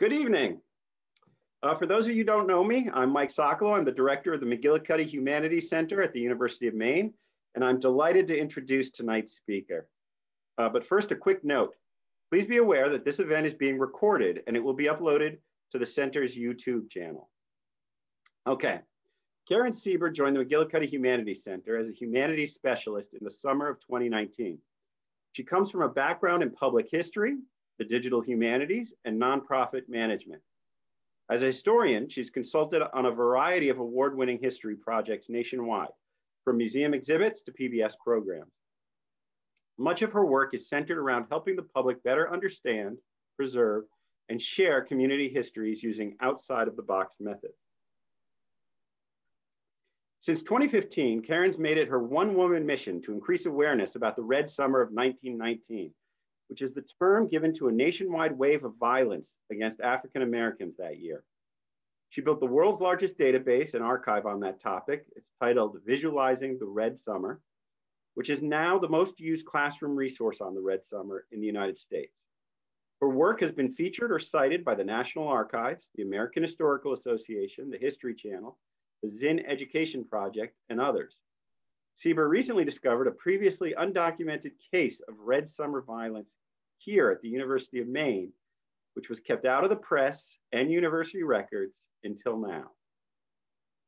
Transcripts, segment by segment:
Good evening. Uh, for those of you who don't know me, I'm Mike Socolow. I'm the director of the McGillicuddy Humanities Center at the University of Maine, and I'm delighted to introduce tonight's speaker. Uh, but first, a quick note. Please be aware that this event is being recorded and it will be uploaded to the center's YouTube channel. Okay, Karen Sieber joined the McGillicuddy Humanities Center as a humanities specialist in the summer of 2019. She comes from a background in public history, the digital humanities, and nonprofit management. As a historian, she's consulted on a variety of award-winning history projects nationwide, from museum exhibits to PBS programs. Much of her work is centered around helping the public better understand, preserve, and share community histories using outside of the box methods. Since 2015, Karen's made it her one woman mission to increase awareness about the Red Summer of 1919, which is the term given to a nationwide wave of violence against African Americans that year. She built the world's largest database and archive on that topic. It's titled Visualizing the Red Summer, which is now the most used classroom resource on the Red Summer in the United States. Her work has been featured or cited by the National Archives, the American Historical Association, the History Channel, the Zinn Education Project, and others. Sieber recently discovered a previously undocumented case of Red Summer violence here at the University of Maine, which was kept out of the press and university records until now.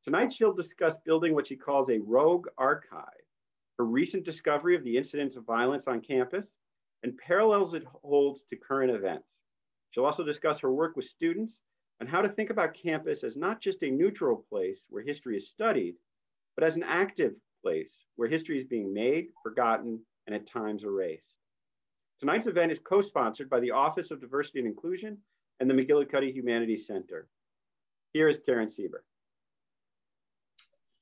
Tonight, she'll discuss building what she calls a rogue archive, her recent discovery of the incidents of violence on campus, and parallels it holds to current events. She'll also discuss her work with students and how to think about campus as not just a neutral place where history is studied, but as an active place where history is being made, forgotten, and at times erased. Tonight's event is co-sponsored by the Office of Diversity and Inclusion and the McGillicuddy Humanities Center. Here is Karen Sieber.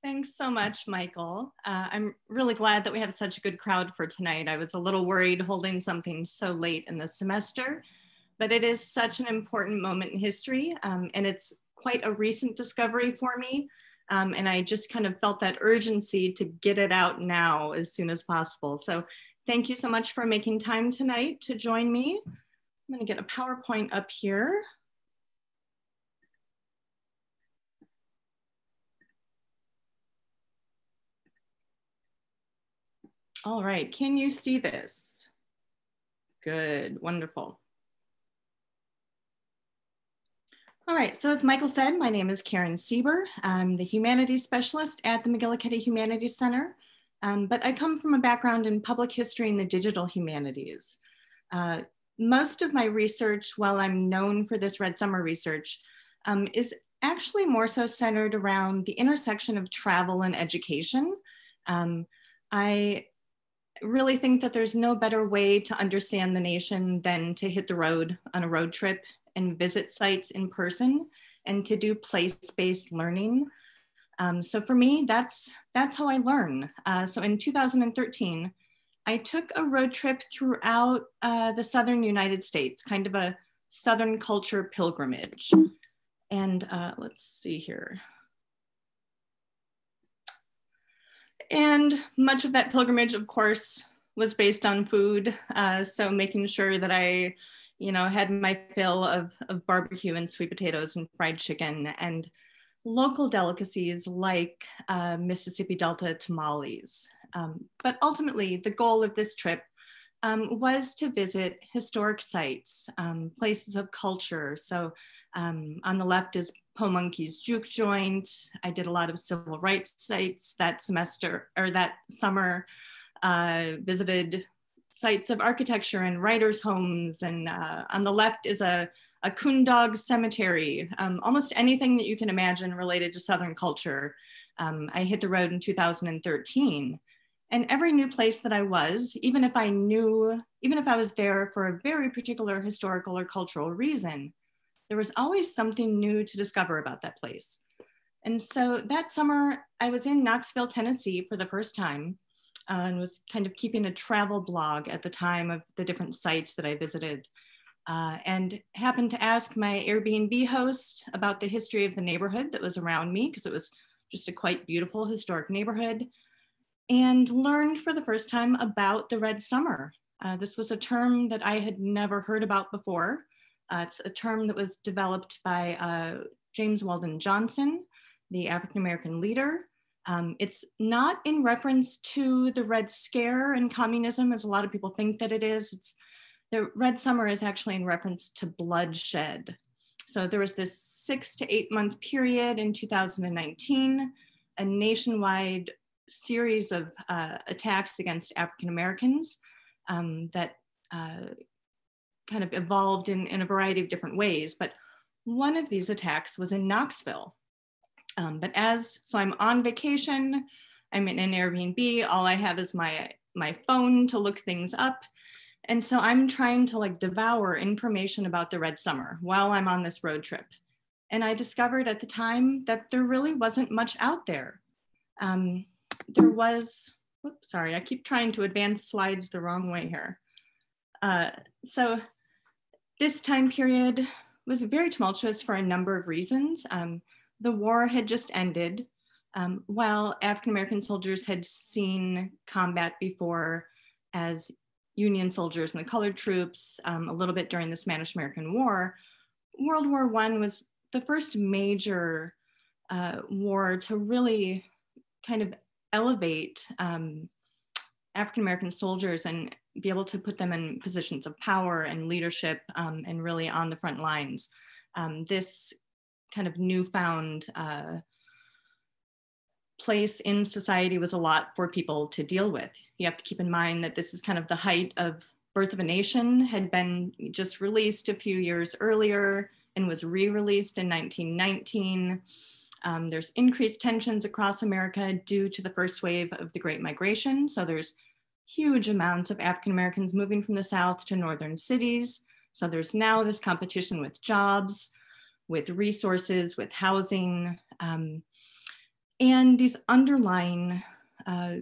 Thanks so much, Michael. Uh, I'm really glad that we have such a good crowd for tonight. I was a little worried holding something so late in the semester, but it is such an important moment in history, um, and it's quite a recent discovery for me. Um, and I just kind of felt that urgency to get it out now as soon as possible. So thank you so much for making time tonight to join me. I'm gonna get a PowerPoint up here. All right, can you see this? Good, wonderful. All right, so as Michael said, my name is Karen Sieber. I'm the humanities specialist at the McGillicuddy Humanities Center, um, but I come from a background in public history and the digital humanities. Uh, most of my research, while I'm known for this Red Summer research, um, is actually more so centered around the intersection of travel and education. Um, I really think that there's no better way to understand the nation than to hit the road on a road trip and visit sites in person and to do place-based learning. Um, so for me, that's, that's how I learn. Uh, so in 2013, I took a road trip throughout uh, the Southern United States, kind of a Southern culture pilgrimage. And uh, let's see here. And much of that pilgrimage, of course, was based on food. Uh, so making sure that I you know, had my fill of, of barbecue and sweet potatoes and fried chicken and local delicacies like uh, Mississippi Delta tamales. Um, but ultimately, the goal of this trip um, was to visit historic sites, um, places of culture. So um, on the left is Po Monkey's Juke Joint. I did a lot of civil rights sites that semester or that summer. Uh, visited sites of architecture and writers' homes. And uh, on the left is a, a coon dog cemetery, um, almost anything that you can imagine related to Southern culture. Um, I hit the road in 2013. And every new place that I was, even if I knew, even if I was there for a very particular historical or cultural reason, there was always something new to discover about that place. And so that summer, I was in Knoxville, Tennessee for the first time uh, and was kind of keeping a travel blog at the time of the different sites that I visited. Uh, and happened to ask my Airbnb host about the history of the neighborhood that was around me, because it was just a quite beautiful historic neighborhood, and learned for the first time about the Red Summer. Uh, this was a term that I had never heard about before. Uh, it's a term that was developed by uh, James Weldon Johnson, the African American leader. Um, it's not in reference to the Red Scare and communism, as a lot of people think that it is. It's, the Red Summer is actually in reference to bloodshed. So there was this six to eight month period in 2019, a nationwide series of uh, attacks against African Americans um, that uh, kind of evolved in, in a variety of different ways. But one of these attacks was in Knoxville. Um, but as, so I'm on vacation, I'm in an Airbnb, all I have is my, my phone to look things up. And so I'm trying to like devour information about the Red Summer while I'm on this road trip. And I discovered at the time that there really wasn't much out there. Um, there was, whoops, sorry, I keep trying to advance slides the wrong way here. Uh, so this time period was very tumultuous for a number of reasons. Um, the war had just ended. Um, while African American soldiers had seen combat before as Union soldiers and the colored troops, um, a little bit during the Spanish American War, World War I was the first major uh, war to really kind of elevate um, African American soldiers and be able to put them in positions of power and leadership um, and really on the front lines. Um, this kind of newfound uh, place in society was a lot for people to deal with. You have to keep in mind that this is kind of the height of Birth of a Nation had been just released a few years earlier and was re-released in 1919. Um, there's increased tensions across America due to the first wave of the Great Migration. So there's huge amounts of African Americans moving from the South to northern cities. So there's now this competition with jobs, with resources, with housing, um, and these underlying uh,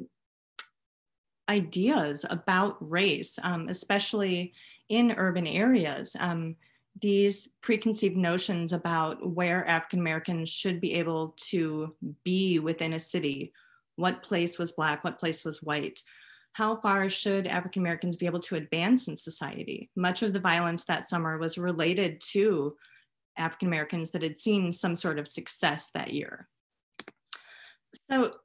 ideas about race, um, especially in urban areas. Um, these preconceived notions about where African Americans should be able to be within a city. What place was Black? What place was white? How far should African Americans be able to advance in society? Much of the violence that summer was related to African Americans that had seen some sort of success that year. So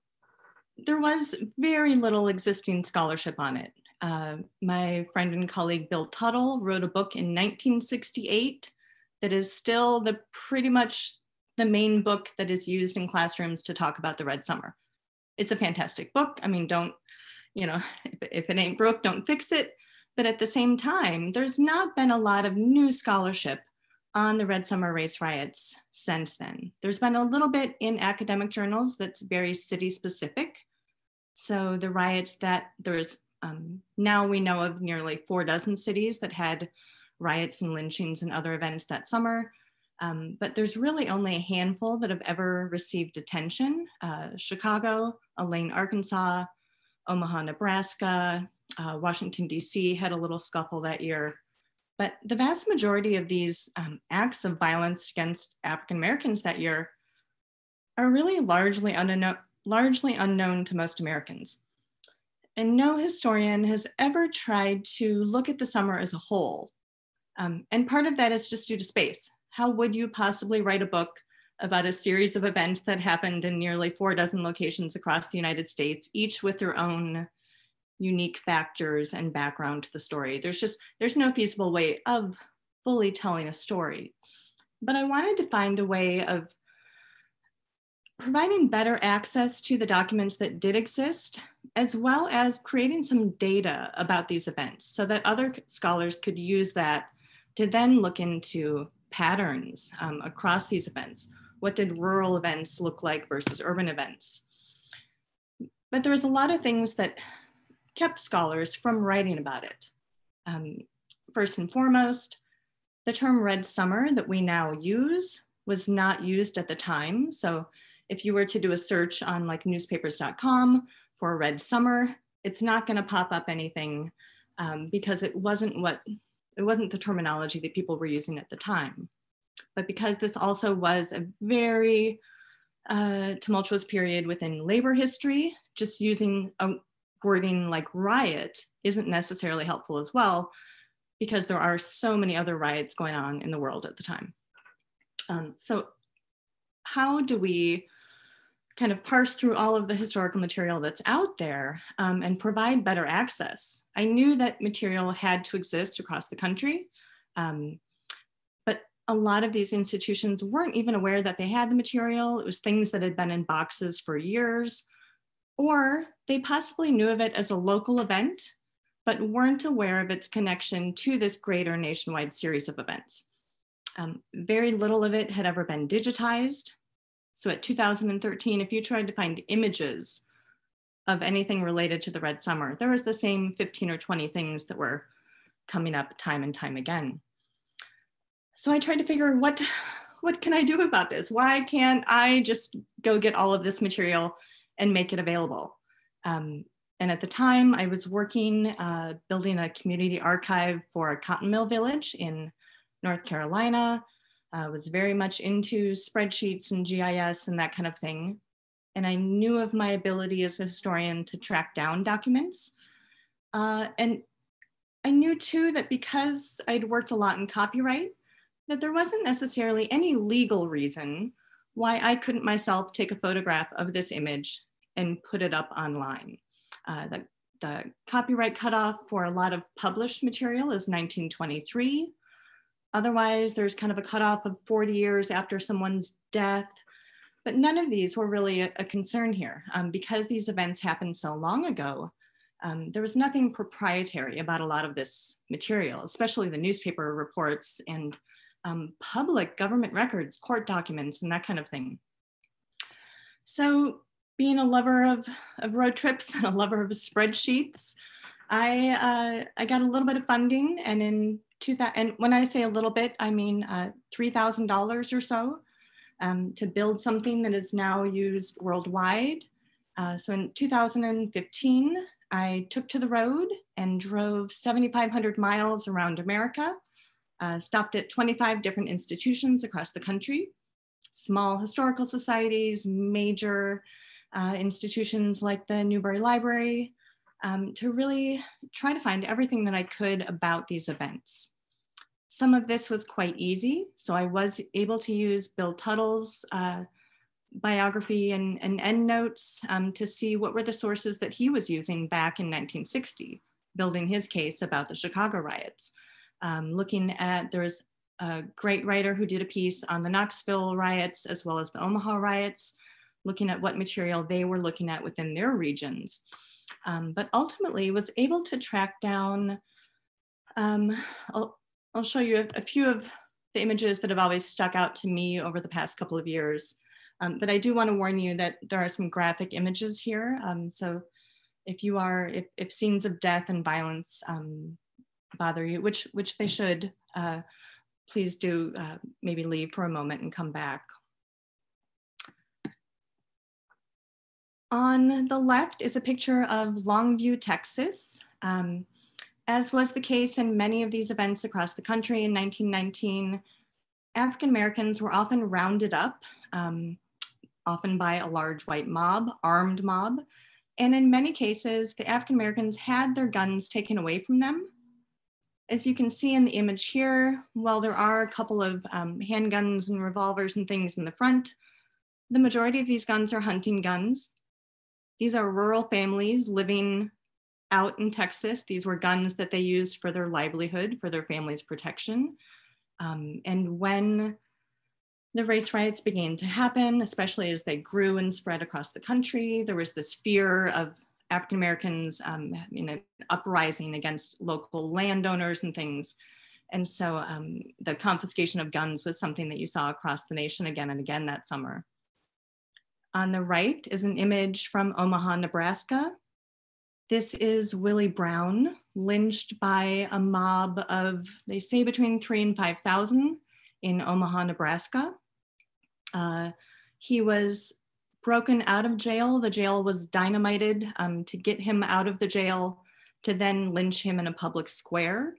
there was very little existing scholarship on it. Uh, my friend and colleague Bill Tuttle wrote a book in 1968 that is still the pretty much the main book that is used in classrooms to talk about the Red Summer. It's a fantastic book. I mean, don't, you know, if, if it ain't broke, don't fix it. But at the same time, there's not been a lot of new scholarship on the Red Summer race riots since then. There's been a little bit in academic journals that's very city specific. So the riots that there's um, now we know of nearly four dozen cities that had riots and lynchings and other events that summer. Um, but there's really only a handful that have ever received attention. Uh, Chicago, Elaine, Arkansas, Omaha, Nebraska, uh, Washington, DC had a little scuffle that year. But the vast majority of these um, acts of violence against African Americans that year are really largely largely unknown to most Americans. And no historian has ever tried to look at the summer as a whole. Um, and part of that is just due to space. How would you possibly write a book about a series of events that happened in nearly four dozen locations across the United States, each with their own unique factors and background to the story? There's just, there's no feasible way of fully telling a story. But I wanted to find a way of providing better access to the documents that did exist, as well as creating some data about these events so that other scholars could use that to then look into patterns um, across these events. What did rural events look like versus urban events? But there was a lot of things that kept scholars from writing about it. Um, first and foremost, the term red summer that we now use was not used at the time. So if you were to do a search on like newspapers.com for red summer, it's not going to pop up anything um, because it wasn't what it wasn't the terminology that people were using at the time. But because this also was a very uh, tumultuous period within labor history, just using a wording like riot isn't necessarily helpful as well, because there are so many other riots going on in the world at the time. Um, so how do we kind of parse through all of the historical material that's out there um, and provide better access? I knew that material had to exist across the country, um, but a lot of these institutions weren't even aware that they had the material. It was things that had been in boxes for years, or they possibly knew of it as a local event, but weren't aware of its connection to this greater nationwide series of events. Um, very little of it had ever been digitized. So at 2013, if you tried to find images of anything related to the Red Summer, there was the same 15 or 20 things that were coming up time and time again. So I tried to figure what, what can I do about this? Why can't I just go get all of this material and make it available? Um, and at the time I was working, uh, building a community archive for a cotton mill village in North Carolina, uh, was very much into spreadsheets and GIS and that kind of thing. And I knew of my ability as a historian to track down documents. Uh, and I knew too that because I'd worked a lot in copyright, that there wasn't necessarily any legal reason why I couldn't myself take a photograph of this image and put it up online. Uh, the, the copyright cutoff for a lot of published material is 1923. Otherwise, there's kind of a cutoff of 40 years after someone's death. But none of these were really a, a concern here um, because these events happened so long ago. Um, there was nothing proprietary about a lot of this material, especially the newspaper reports and um, public government records, court documents, and that kind of thing. So being a lover of, of road trips and a lover of spreadsheets, I, uh, I got a little bit of funding and in two thousand, and when I say a little bit, I mean uh, $3,000 or so um, to build something that is now used worldwide. Uh, so in 2015, I took to the road and drove 7,500 miles around America, uh, stopped at 25 different institutions across the country, small historical societies, major uh, institutions like the Newberry Library, um, to really try to find everything that I could about these events. Some of this was quite easy. So I was able to use Bill Tuttle's uh, biography and, and endnotes um, to see what were the sources that he was using back in 1960, building his case about the Chicago riots. Um, looking at, there's a great writer who did a piece on the Knoxville riots as well as the Omaha riots, looking at what material they were looking at within their regions. Um, but ultimately was able to track down um, I'll show you a, a, few of the images that have always stuck out to me over the past couple of years. Um, but I do want to warn you that there are some graphic images here. Um, so if you are, if, if, scenes of death and violence um, bother you, which, which they should, uh, please do uh, maybe leave for a moment and come back. On the left is a picture of Longview, Texas. Um, as was the case in many of these events across the country in 1919, African Americans were often rounded up, um, often by a large white mob, armed mob. And in many cases, the African Americans had their guns taken away from them. As you can see in the image here, while there are a couple of um, handguns and revolvers and things in the front, the majority of these guns are hunting guns. These are rural families living out in Texas. These were guns that they used for their livelihood, for their family's protection. Um, and when the race riots began to happen, especially as they grew and spread across the country, there was this fear of African Americans um, in an uprising against local landowners and things. And so um, the confiscation of guns was something that you saw across the nation again and again that summer. On the right is an image from Omaha, Nebraska, this is Willie Brown, lynched by a mob of, they say between three and 5,000 in Omaha, Nebraska. Uh, he was broken out of jail. The jail was dynamited um, to get him out of the jail to then lynch him in a public square.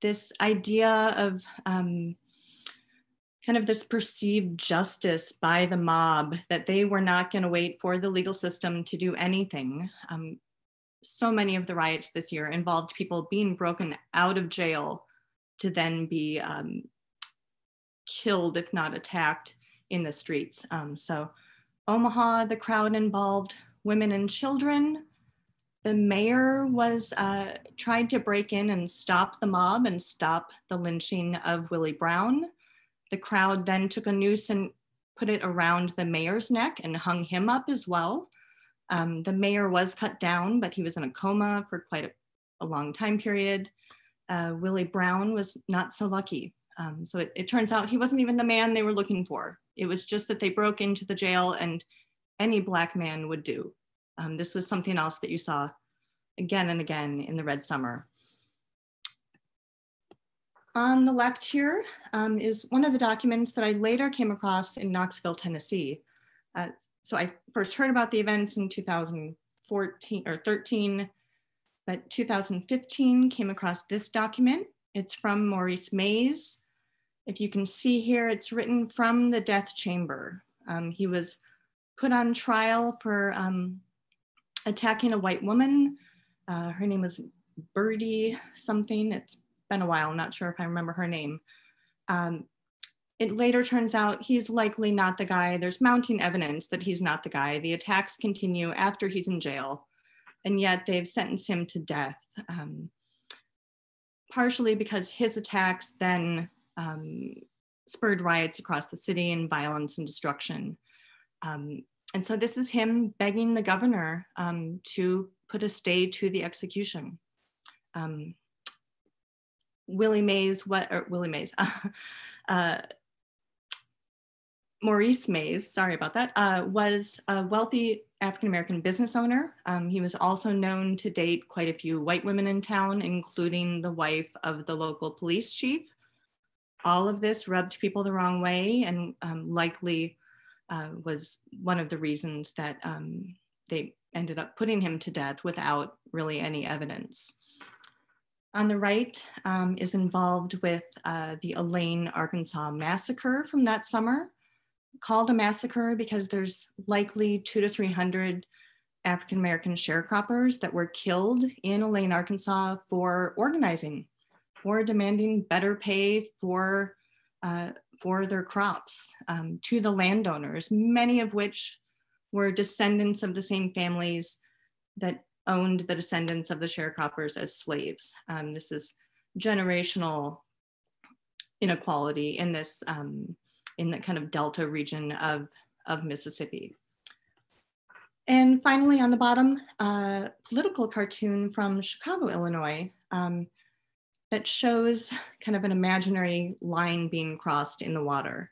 This idea of um, kind of this perceived justice by the mob that they were not going to wait for the legal system to do anything um, so many of the riots this year involved people being broken out of jail to then be um, killed, if not attacked, in the streets. Um, so, Omaha, the crowd involved women and children. The mayor was uh, tried to break in and stop the mob and stop the lynching of Willie Brown. The crowd then took a noose and put it around the mayor's neck and hung him up as well. Um, the mayor was cut down, but he was in a coma for quite a, a long time period. Uh, Willie Brown was not so lucky. Um, so it, it, turns out he wasn't even the man they were looking for. It was just that they broke into the jail and any black man would do. Um, this was something else that you saw again and again in the Red Summer. On the left here um, is one of the documents that I later came across in Knoxville, Tennessee. Uh, so I first heard about the events in 2014 or 13, but 2015 came across this document. It's from Maurice Mays. If you can see here, it's written from the death chamber. Um, he was put on trial for um, attacking a white woman. Uh, her name was Birdie something. It's been a while, I'm not sure if I remember her name. Um, it later turns out he's likely not the guy. There's mounting evidence that he's not the guy. The attacks continue after he's in jail, and yet they've sentenced him to death. Um, partially because his attacks then um, spurred riots across the city and violence and destruction. Um, and so this is him begging the governor um, to put a stay to the execution. Um, Willie Mays, what, or Willie Mays, uh, Maurice Mays, sorry about that, uh, was a wealthy African American business owner. Um, he was also known to date quite a few white women in town, including the wife of the local police chief. All of this rubbed people the wrong way and um, likely uh, was one of the reasons that um, they ended up putting him to death without really any evidence. On the right um, is involved with uh, the Elaine, Arkansas massacre from that summer, called a massacre because there's likely two to 300 African American sharecroppers that were killed in Elaine, Arkansas for organizing, for demanding better pay for, uh, for their crops um, to the landowners, many of which were descendants of the same families that owned the descendants of the sharecroppers as slaves. Um, this is generational inequality in this, um, in the kind of delta region of, of Mississippi. And finally, on the bottom, a political cartoon from Chicago, Illinois, um, that shows kind of an imaginary line being crossed in the water.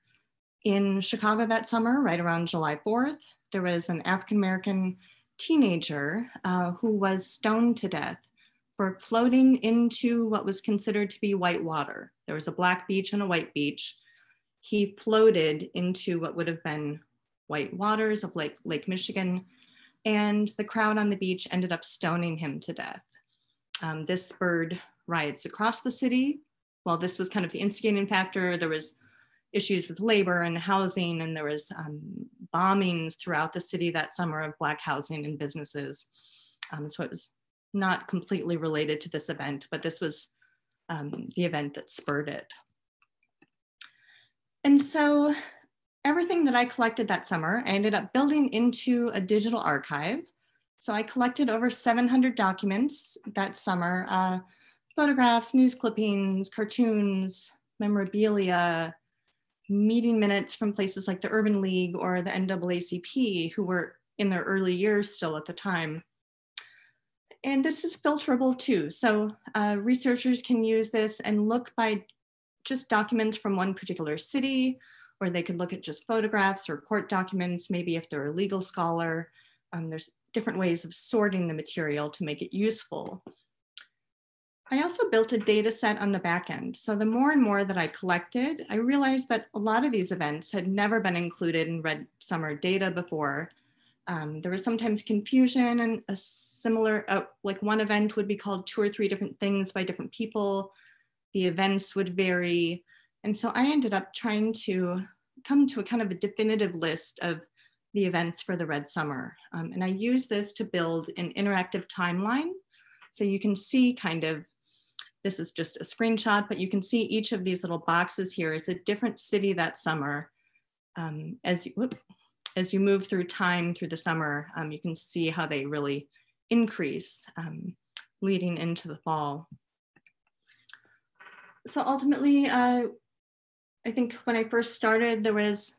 In Chicago that summer, right around July 4th, there was an African American teenager uh, who was stoned to death for floating into what was considered to be white water. There was a black beach and a white beach. He floated into what would have been white waters of Lake, Lake Michigan, and the crowd on the beach ended up stoning him to death. Um, this spurred riots across the city. While this was kind of the instigating factor, there was issues with labor and housing, and there was um, bombings throughout the city that summer of Black housing and businesses. Um, so it was not completely related to this event, but this was um, the event that spurred it. And so everything that I collected that summer, I ended up building into a digital archive. So I collected over 700 documents that summer, uh, photographs, news clippings, cartoons, memorabilia, meeting minutes from places like the Urban League or the NAACP, who were in their early years still at the time. And this is filterable too. So uh, researchers can use this and look by just documents from one particular city, or they could look at just photographs or court documents, maybe if they're a legal scholar. Um, there's different ways of sorting the material to make it useful. I also built a data set on the back end. So the more and more that I collected, I realized that a lot of these events had never been included in Red Summer data before. Um, there was sometimes confusion and a similar, uh, like one event would be called two or three different things by different people. The events would vary. And so I ended up trying to come to a kind of a definitive list of the events for the Red Summer. Um, and I use this to build an interactive timeline. So you can see kind of, this is just a screenshot, but you can see each of these little boxes here is a different city that summer. Um, as, you, whoop, as you move through time through the summer, um, you can see how they really increase um, leading into the fall. So ultimately, uh, I think when I first started, there was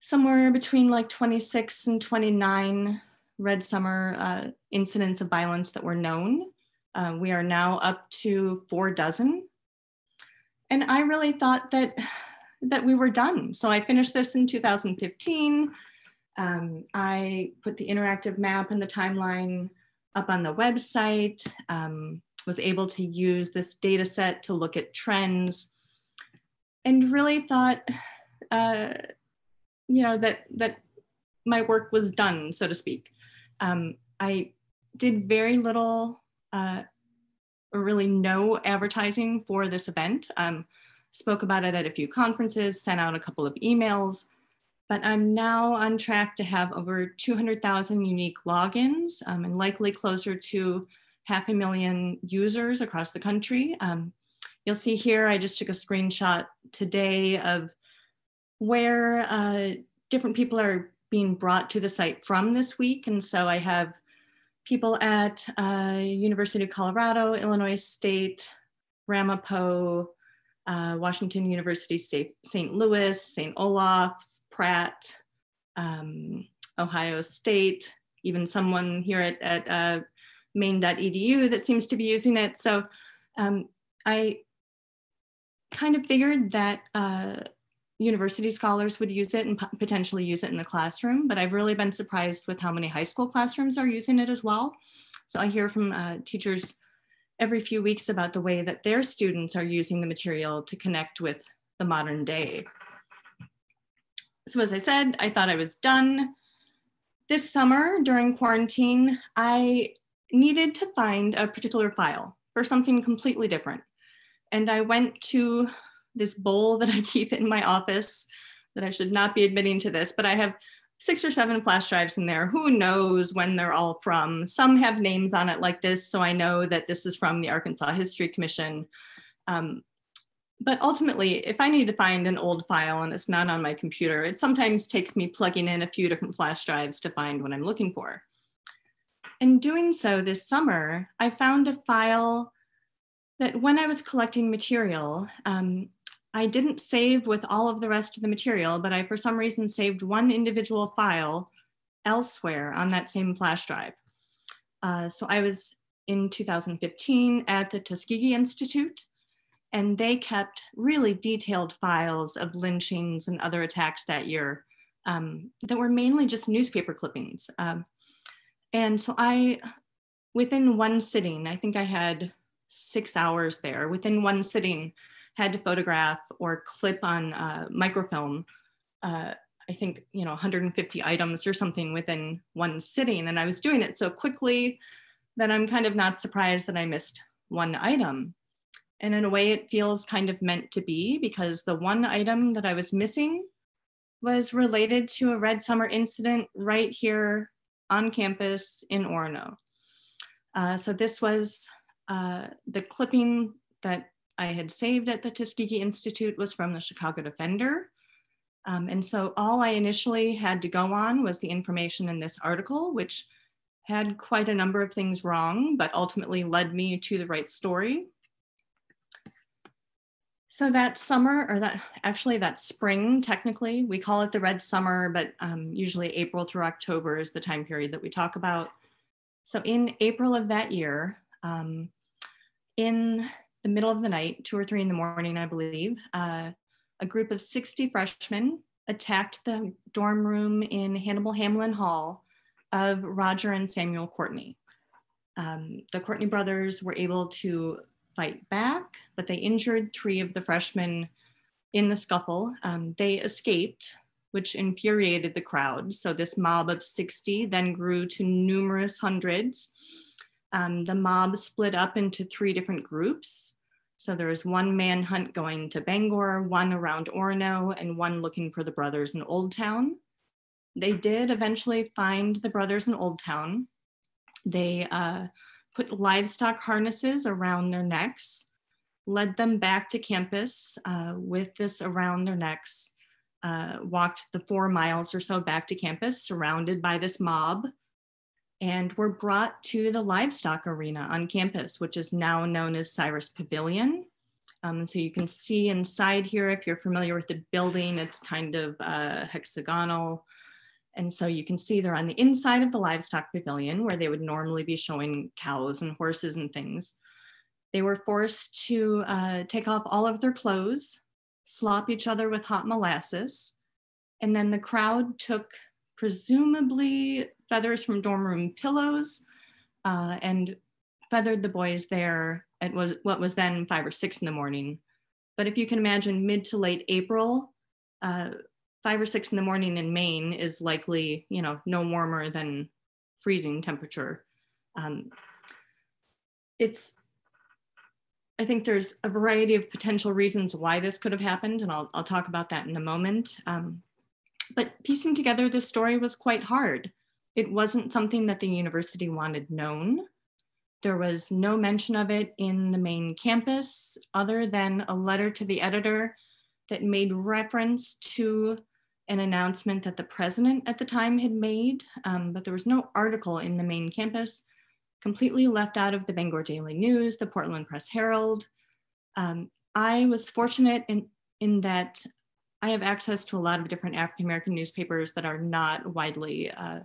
somewhere between like 26 and 29 Red Summer uh, incidents of violence that were known. Uh, we are now up to four dozen. And I really thought that, that we were done. So I finished this in 2015. Um, I put the interactive map and the timeline up on the website, um, was able to use this data set to look at trends, and really thought uh, you know that that my work was done, so to speak. Um, I did very little uh, really no advertising for this event. Um, spoke about it at a few conferences, sent out a couple of emails, but I'm now on track to have over 200,000 unique logins um, and likely closer to half a million users across the country. Um, you'll see here, I just took a screenshot today of where uh, different people are being brought to the site from this week. And so I have people at uh, University of Colorado, Illinois State, Ramapo, uh, Washington University, St. Louis, St. Olaf, Pratt, um, Ohio State, even someone here at, at uh, maine.edu that seems to be using it. So um, I kind of figured that uh, university scholars would use it and potentially use it in the classroom, but I've really been surprised with how many high school classrooms are using it as well. So I hear from uh, teachers every few weeks about the way that their students are using the material to connect with the modern day. So as I said, I thought I was done. This summer during quarantine, I needed to find a particular file for something completely different. And I went to this bowl that I keep in my office that I should not be admitting to this, but I have six or seven flash drives in there. Who knows when they're all from? Some have names on it like this, so I know that this is from the Arkansas History Commission. Um, but ultimately, if I need to find an old file and it's not on my computer, it sometimes takes me plugging in a few different flash drives to find what I'm looking for. In doing so this summer, I found a file that when I was collecting material, um, I didn't save with all of the rest of the material, but I, for some reason, saved one individual file elsewhere on that same flash drive. Uh, so I was in 2015 at the Tuskegee Institute, and they kept really detailed files of lynchings and other attacks that year um, that were mainly just newspaper clippings. Um, and so I, within one sitting, I think I had six hours there, within one sitting, had to photograph or clip on uh, microfilm, uh, I think, you know, 150 items or something within one sitting. And I was doing it so quickly that I'm kind of not surprised that I missed one item. And in a way, it feels kind of meant to be because the one item that I was missing was related to a Red Summer incident right here on campus in Orono. Uh, so this was uh, the clipping that I had saved at the Tuskegee Institute was from the Chicago Defender. Um, and so all I initially had to go on was the information in this article, which had quite a number of things wrong, but ultimately led me to the right story. So that summer, or that actually that spring, technically, we call it the red summer, but um, usually April through October is the time period that we talk about. So in April of that year, um, in the middle of the night, two or three in the morning, I believe, uh, a group of 60 freshmen attacked the dorm room in Hannibal Hamlin Hall of Roger and Samuel Courtney. Um, the Courtney brothers were able to fight back, but they injured three of the freshmen in the scuffle. Um, they escaped, which infuriated the crowd. So this mob of 60 then grew to numerous hundreds um, the mob split up into three different groups. So there was one manhunt going to Bangor, one around Orono, and one looking for the brothers in Old Town. they did eventually find the brothers in Old Town. They uh, put livestock harnesses around their necks, led them back to campus uh, with this around their necks, uh, walked the four miles or so back to campus, surrounded by this mob, and were brought to the livestock arena on campus, which is now known as Cyrus Pavilion. Um, so you can see inside here, if you're familiar with the building, it's kind of uh, hexagonal. And so you can see they're on the inside of the livestock pavilion where they would normally be showing cows and horses and things. They were forced to uh, take off all of their clothes, slop each other with hot molasses, and then the crowd took presumably feathers from dorm room pillows uh, and feathered the boys there at was, what was then five or six in the morning. But if you can imagine mid to late April, uh, five or six in the morning in Maine is likely, you know, no warmer than freezing temperature. Um, it's, I think there's a variety of potential reasons why this could have happened, and I'll, I'll talk about that in a moment. Um, but piecing together this story was quite hard. It wasn't something that the university wanted known. There was no mention of it in the Maine Campus other than a letter to the editor that made reference to an announcement that the president at the time had made, um, but there was no article in the Maine Campus, completely left out of the Bangor Daily News, the Portland Press Herald. Um, I was fortunate in, in that I have access to a lot of different African American newspapers that are not widely uh,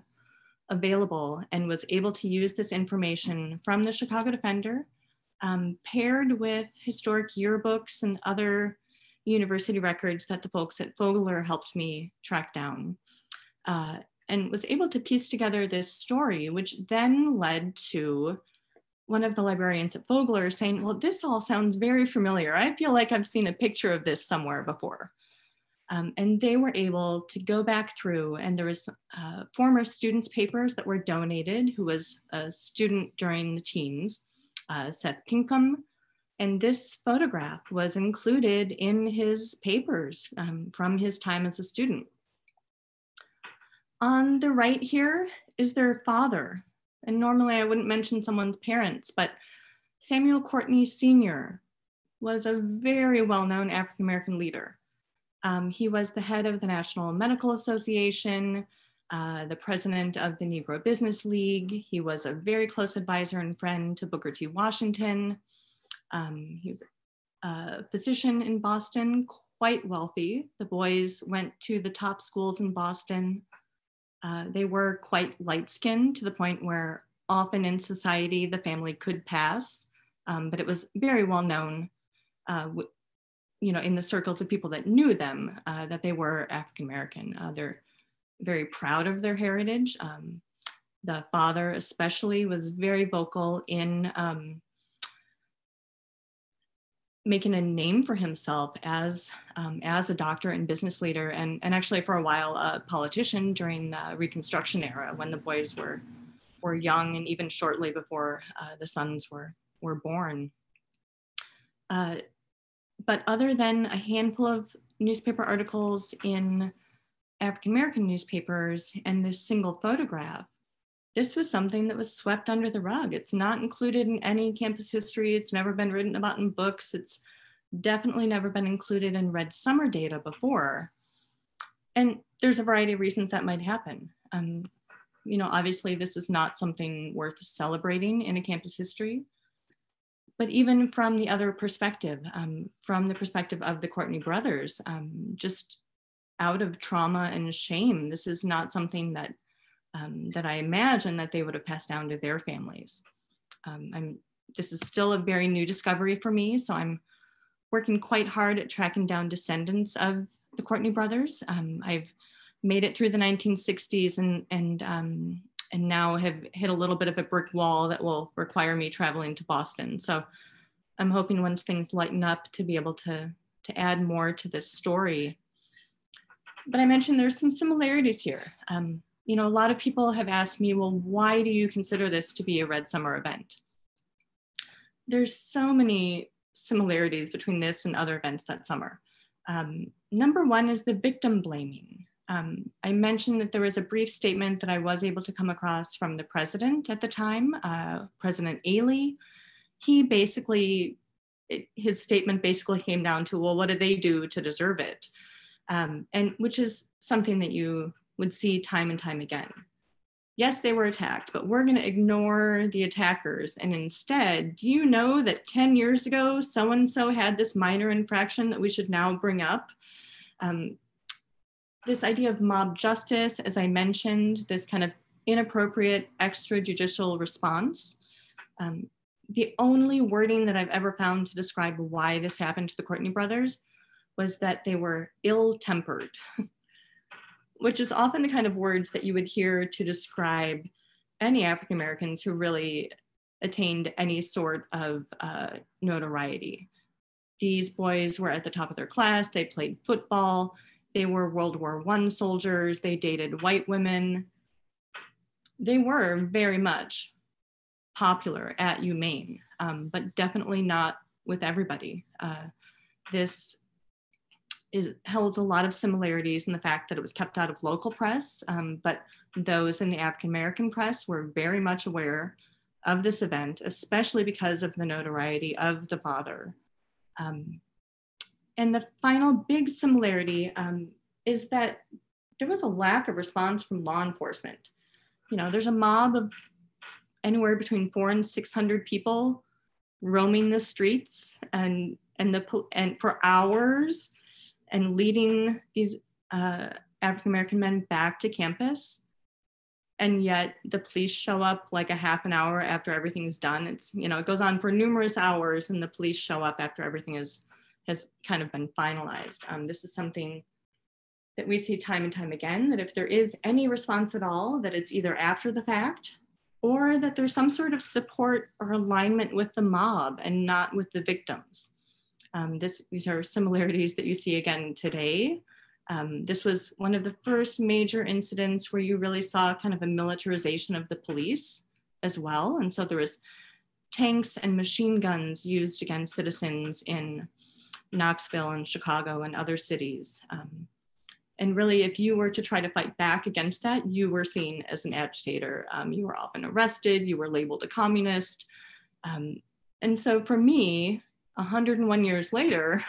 available and was able to use this information from the Chicago Defender um, paired with historic yearbooks and other university records that the folks at Fogler helped me track down. Uh, and was able to piece together this story, which then led to one of the librarians at Fogler saying, well, this all sounds very familiar. I feel like I've seen a picture of this somewhere before. Um, and they were able to go back through and there was uh, former students papers that were donated who was a student during the teens, uh, Seth Pinkham. And this photograph was included in his papers um, from his time as a student. On the right here is their father. And normally I wouldn't mention someone's parents, but Samuel Courtney Sr. was a very well-known African-American leader. Um, he was the head of the National Medical Association, uh, the president of the Negro Business League. He was a very close advisor and friend to Booker T. Washington. Um, he was a physician in Boston, quite wealthy. The boys went to the top schools in Boston. Uh, they were quite light skinned to the point where often in society the family could pass, um, but it was very well known uh, you know, in the circles of people that knew them, uh, that they were African American. Uh, they're very proud of their heritage. Um, the father, especially, was very vocal in um, making a name for himself as um, as a doctor and business leader, and and actually for a while a politician during the Reconstruction era when the boys were were young and even shortly before uh, the sons were were born. Uh, but other than a handful of newspaper articles in African American newspapers and this single photograph, this was something that was swept under the rug. It's not included in any campus history. It's never been written about in books. It's definitely never been included in Red Summer data before. And there's a variety of reasons that might happen. Um, you know, obviously this is not something worth celebrating in a campus history but even from the other perspective, um, from the perspective of the Courtney brothers, um, just out of trauma and shame, this is not something that um, that I imagine that they would have passed down to their families. Um, I'm, this is still a very new discovery for me, so I'm working quite hard at tracking down descendants of the Courtney brothers. Um, I've made it through the 1960s and, and um, and now have hit a little bit of a brick wall that will require me traveling to Boston. So I'm hoping once things lighten up to be able to, to add more to this story. But I mentioned there's some similarities here. Um, you know, a lot of people have asked me, well, why do you consider this to be a Red Summer event? There's so many similarities between this and other events that summer. Um, number one is the victim blaming. Um, I mentioned that there was a brief statement that I was able to come across from the president at the time, uh, President Aley. He basically, it, his statement basically came down to, well, what did they do to deserve it? Um, and which is something that you would see time and time again. Yes, they were attacked, but we're going to ignore the attackers. And instead, do you know that 10 years ago, so and so had this minor infraction that we should now bring up? Um, this idea of mob justice, as I mentioned, this kind of inappropriate extrajudicial response. Um, the only wording that I've ever found to describe why this happened to the Courtney brothers was that they were ill tempered, which is often the kind of words that you would hear to describe any African Americans who really attained any sort of uh, notoriety. These boys were at the top of their class, they played football, they were World War One soldiers. They dated white women. They were very much popular at UMaine, um, but definitely not with everybody. Uh, this is, holds a lot of similarities in the fact that it was kept out of local press, um, but those in the African American press were very much aware of this event, especially because of the notoriety of the father. Um, and the final big similarity um, is that there was a lack of response from law enforcement. You know, there's a mob of anywhere between four and 600 people roaming the streets and, and, the, and for hours and leading these uh, African American men back to campus. And yet the police show up like a half an hour after everything is done. It's, you know, it goes on for numerous hours and the police show up after everything is has kind of been finalized. Um, this is something that we see time and time again, that if there is any response at all, that it's either after the fact or that there's some sort of support or alignment with the mob and not with the victims. Um, this, these are similarities that you see again today. Um, this was one of the first major incidents where you really saw kind of a militarization of the police as well. And so there was tanks and machine guns used against citizens in Knoxville and Chicago and other cities. Um, and really, if you were to try to fight back against that, you were seen as an agitator. Um, you were often arrested, you were labeled a communist. Um, and so for me, 101 years later,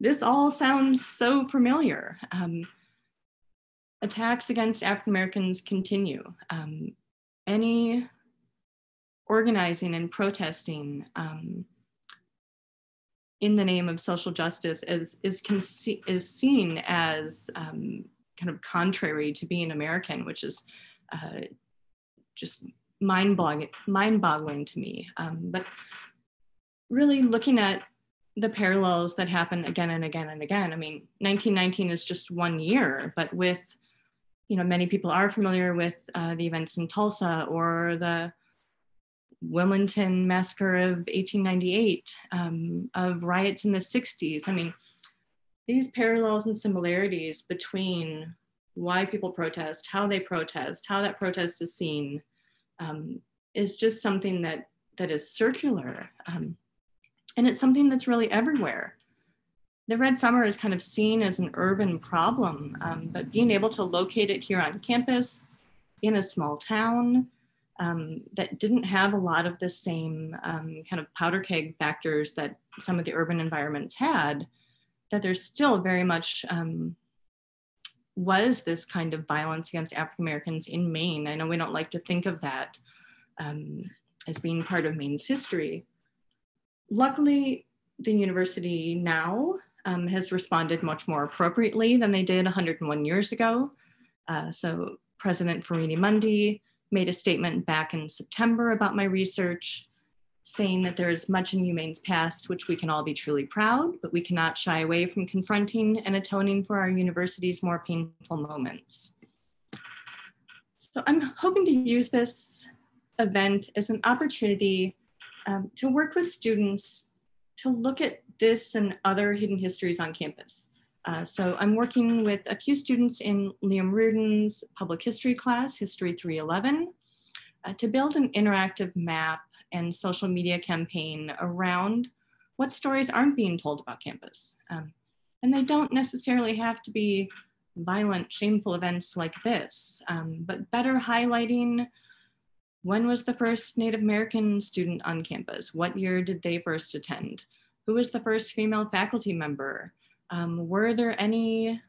this all sounds so familiar. Um, attacks against African Americans continue. Um, any organizing and protesting um, in the name of social justice is is is seen as um, kind of contrary to being American, which is uh, just mind boggling mind boggling to me. Um, but really looking at the parallels that happen again and again and again. I mean, 1919 is just one year, but with you know many people are familiar with uh, the events in Tulsa or the Wilmington massacre of 1898, um, of riots in the 60s. I mean, these parallels and similarities between why people protest, how they protest, how that protest is seen, um, is just something that that is circular, um, and it's something that's really everywhere. The Red Summer is kind of seen as an urban problem, um, but being able to locate it here on campus in a small town um, that didn't have a lot of the same um, kind of powder keg factors that some of the urban environments had, that there's still very much um, was this kind of violence against African Americans in Maine. I know we don't like to think of that um, as being part of Maine's history. Luckily, the university now um, has responded much more appropriately than they did 101 years ago. Uh, so President Ferrini Mundy made a statement back in September about my research, saying that there is much in UMaine's past which we can all be truly proud, but we cannot shy away from confronting and atoning for our university's more painful moments. So I'm hoping to use this event as an opportunity um, to work with students to look at this and other hidden histories on campus. Uh, so I'm working with a few students in Liam Riordan's public history class, History 311, uh, to build an interactive map and social media campaign around what stories aren't being told about campus. Um, and they don't necessarily have to be violent, shameful events like this, um, but better highlighting when was the first Native American student on campus? What year did they first attend? Who was the first female faculty member? Um, were there any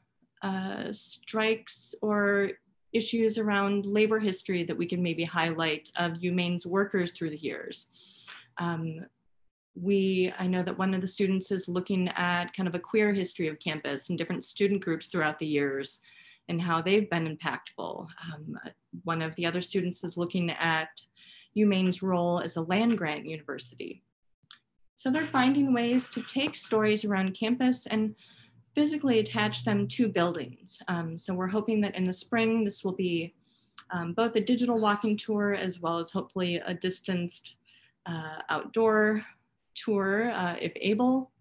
uh, strikes or issues around labor history that we can maybe highlight of UMaine's workers through the years? Um, we, I know that one of the students is looking at kind of a queer history of campus and different student groups throughout the years and how they've been impactful. Um, one of the other students is looking at UMaine's role as a land grant university. So they're finding ways to take stories around campus and physically attach them to buildings. Um, so we're hoping that in the spring, this will be um, both a digital walking tour as well as hopefully a distanced uh, outdoor tour uh, if able.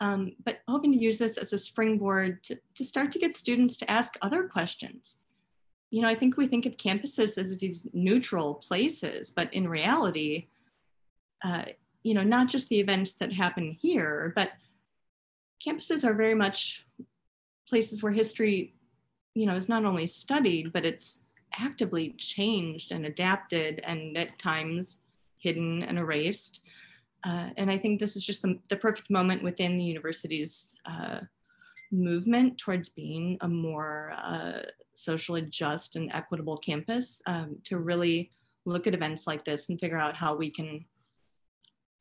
Um, but hoping to use this as a springboard to, to start to get students to ask other questions. You know, I think we think of campuses as these neutral places, but in reality, uh, you know, not just the events that happen here, but campuses are very much places where history, you know, is not only studied, but it's actively changed and adapted and at times hidden and erased. Uh, and I think this is just the, the perfect moment within the university's uh, movement towards being a more uh, socially just and equitable campus um, to really look at events like this and figure out how we can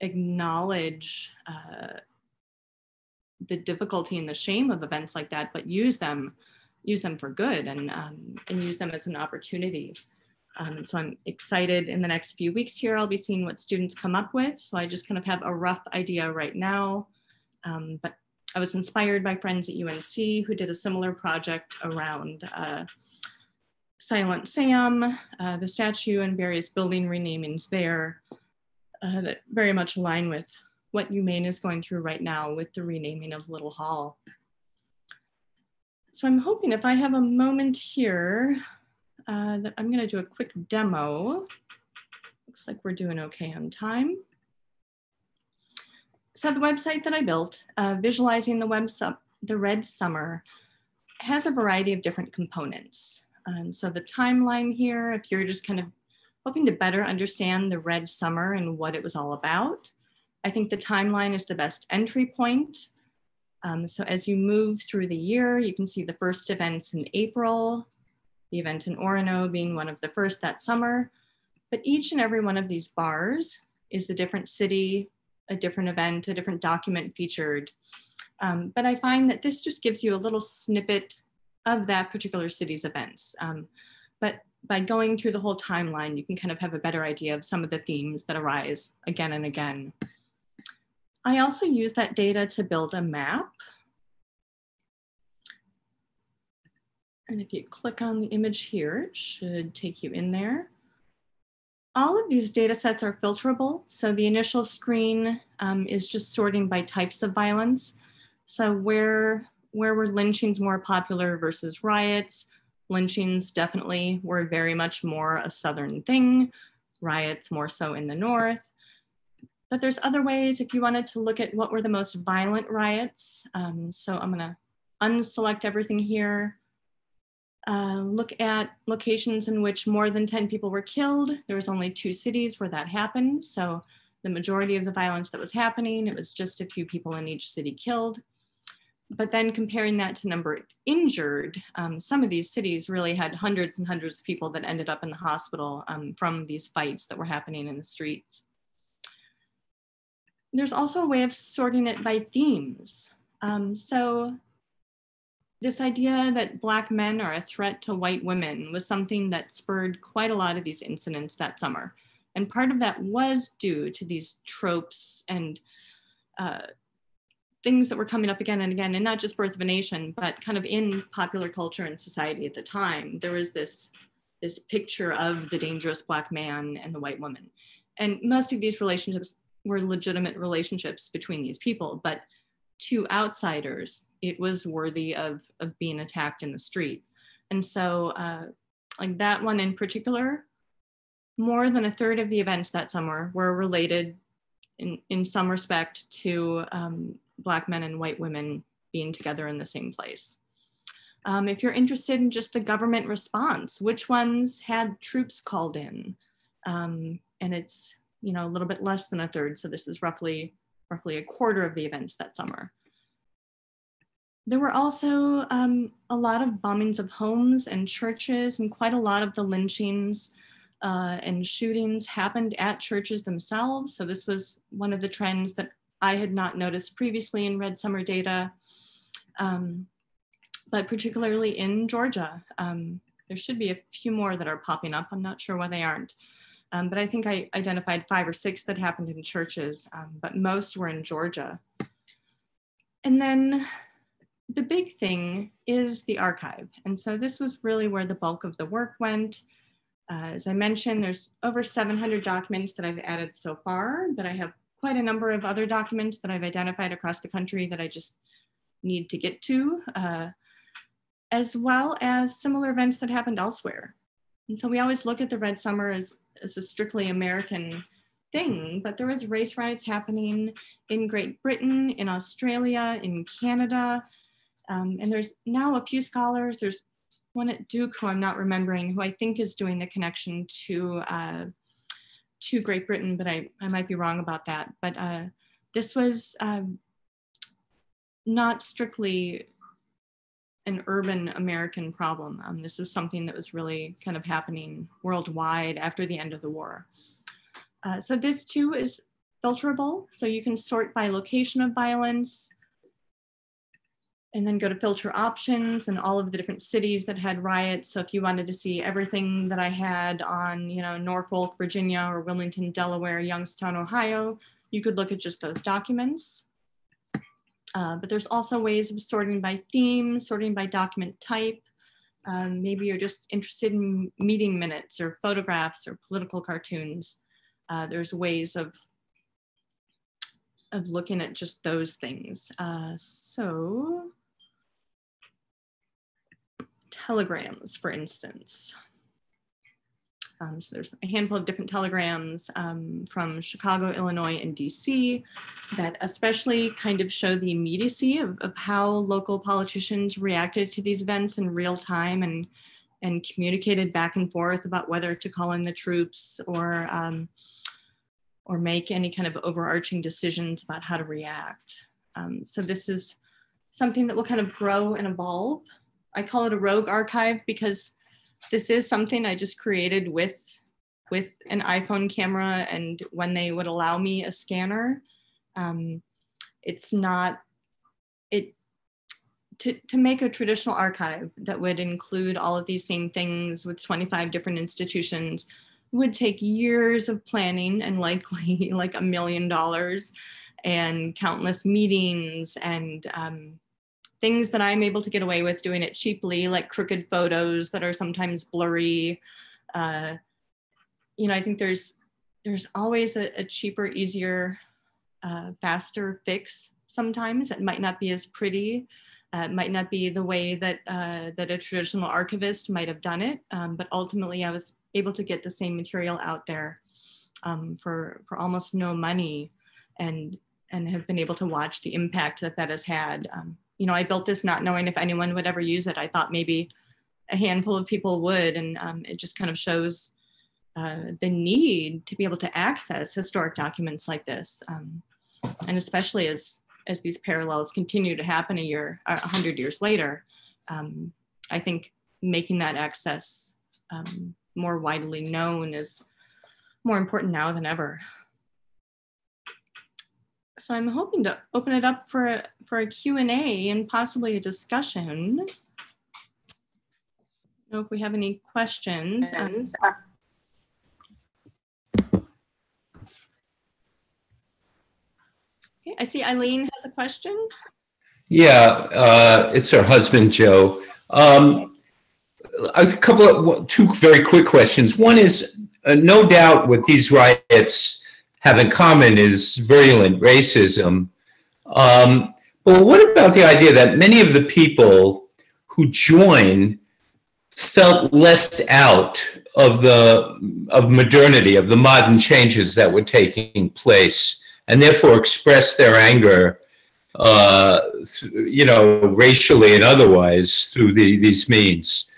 acknowledge uh, the difficulty and the shame of events like that, but use them, use them for good and, um, and use them as an opportunity. Um, so I'm excited in the next few weeks here, I'll be seeing what students come up with. So I just kind of have a rough idea right now, um, but I was inspired by friends at UNC who did a similar project around uh, Silent Sam, uh, the statue and various building renamings there uh, that very much align with what UMaine is going through right now with the renaming of Little Hall. So I'm hoping if I have a moment here uh, that I'm gonna do a quick demo. Looks like we're doing okay on time. So the website that I built, uh, visualizing the web the red summer, has a variety of different components. And so the timeline here, if you're just kind of hoping to better understand the red summer and what it was all about, I think the timeline is the best entry point. Um, so as you move through the year, you can see the first events in April, the event in Orono being one of the first that summer. But each and every one of these bars is a different city, a different event, a different document featured. Um, but I find that this just gives you a little snippet of that particular city's events. Um, but by going through the whole timeline, you can kind of have a better idea of some of the themes that arise again and again. I also use that data to build a map. And if you click on the image here, it should take you in there. All of these data sets are filterable. So the initial screen um, is just sorting by types of violence. So where, where were lynchings more popular versus riots? Lynchings definitely were very much more a Southern thing, riots more so in the North. But there's other ways if you wanted to look at what were the most violent riots. Um, so I'm gonna unselect everything here. Uh, look at locations in which more than 10 people were killed. There was only two cities where that happened. So the majority of the violence that was happening, it was just a few people in each city killed. But then comparing that to number injured, um, some of these cities really had hundreds and hundreds of people that ended up in the hospital um, from these fights that were happening in the streets there's also a way of sorting it by themes. Um, so this idea that Black men are a threat to white women was something that spurred quite a lot of these incidents that summer. And part of that was due to these tropes and uh, things that were coming up again and again, and not just Birth of a Nation, but kind of in popular culture and society at the time. There was this, this picture of the dangerous Black man and the white woman. And most of these relationships were legitimate relationships between these people, but to outsiders, it was worthy of, of being attacked in the street. And so, uh, like that one in particular, more than a third of the events that summer were related in, in some respect to um, Black men and white women being together in the same place. Um, if you're interested in just the government response, which ones had troops called in? Um, and it's you know a little bit less than a third, so this is roughly roughly a quarter of the events that summer. There were also um, a lot of bombings of homes and churches, and quite a lot of the lynchings uh, and shootings happened at churches themselves. So this was one of the trends that I had not noticed previously in Red Summer data, um, but particularly in Georgia. Um, there should be a few more that are popping up. I'm not sure why they aren't. Um, but I think I identified five or six that happened in churches, um, but most were in Georgia. And then the big thing is the archive. And so this was really where the bulk of the work went. Uh, as I mentioned, there's over 700 documents that I've added so far, but I have quite a number of other documents that I've identified across the country that I just need to get to, uh, as well as similar events that happened elsewhere. And so we always look at the Red Summer as, as a strictly American thing, but there was race riots happening in Great Britain, in Australia, in Canada. Um, and there's now a few scholars, there's one at Duke who I'm not remembering, who I think is doing the connection to, uh, to Great Britain, but I, I might be wrong about that. But uh, this was um, not strictly an urban American problem. Um, this is something that was really kind of happening worldwide after the end of the war. Uh, so this too is filterable. So you can sort by location of violence and then go to filter options and all of the different cities that had riots. So if you wanted to see everything that I had on, you know, Norfolk, Virginia, or Wilmington, Delaware, Youngstown, Ohio, you could look at just those documents. Uh, but there's also ways of sorting by theme, sorting by document type. Um, maybe you're just interested in meeting minutes or photographs or political cartoons. Uh, there's ways of, of looking at just those things. Uh, so telegrams, for instance. Um, so there's a handful of different telegrams um, from Chicago, Illinois, and DC that especially kind of show the immediacy of, of, how local politicians reacted to these events in real time and, and communicated back and forth about whether to call in the troops or, um, or make any kind of overarching decisions about how to react. Um, so this is something that will kind of grow and evolve. I call it a rogue archive because this is something I just created with with an iPhone camera and when they would allow me a scanner. Um, it's not it to, to make a traditional archive that would include all of these same things with 25 different institutions would take years of planning and likely like a million dollars and countless meetings and um, things that I'm able to get away with doing it cheaply, like crooked photos that are sometimes blurry. Uh, you know, I think there's there's always a, a cheaper, easier, uh, faster fix. Sometimes it might not be as pretty. Uh, it might not be the way that uh, that a traditional archivist might have done it, um, but ultimately I was able to get the same material out there um, for for almost no money, and and have been able to watch the impact that that has had. Um, you know, I built this not knowing if anyone would ever use it. I thought maybe a handful of people would, and um, it just kind of shows uh, the need to be able to access historic documents like this, um, and especially as as these parallels continue to happen a year, a hundred years later, um, I think making that access um, more widely known is more important now than ever. So I'm hoping to open it up for a, for a Q&A and possibly a discussion. know if we have any questions. Um, okay, I see Eileen has a question. Yeah, uh, it's her husband, Joe. Um, a couple of two very quick questions. One is, uh, no doubt, with these riots, have in common is virulent racism. Um, but what about the idea that many of the people who join felt left out of the of modernity, of the modern changes that were taking place, and therefore expressed their anger uh, you know, racially and otherwise through the, these means.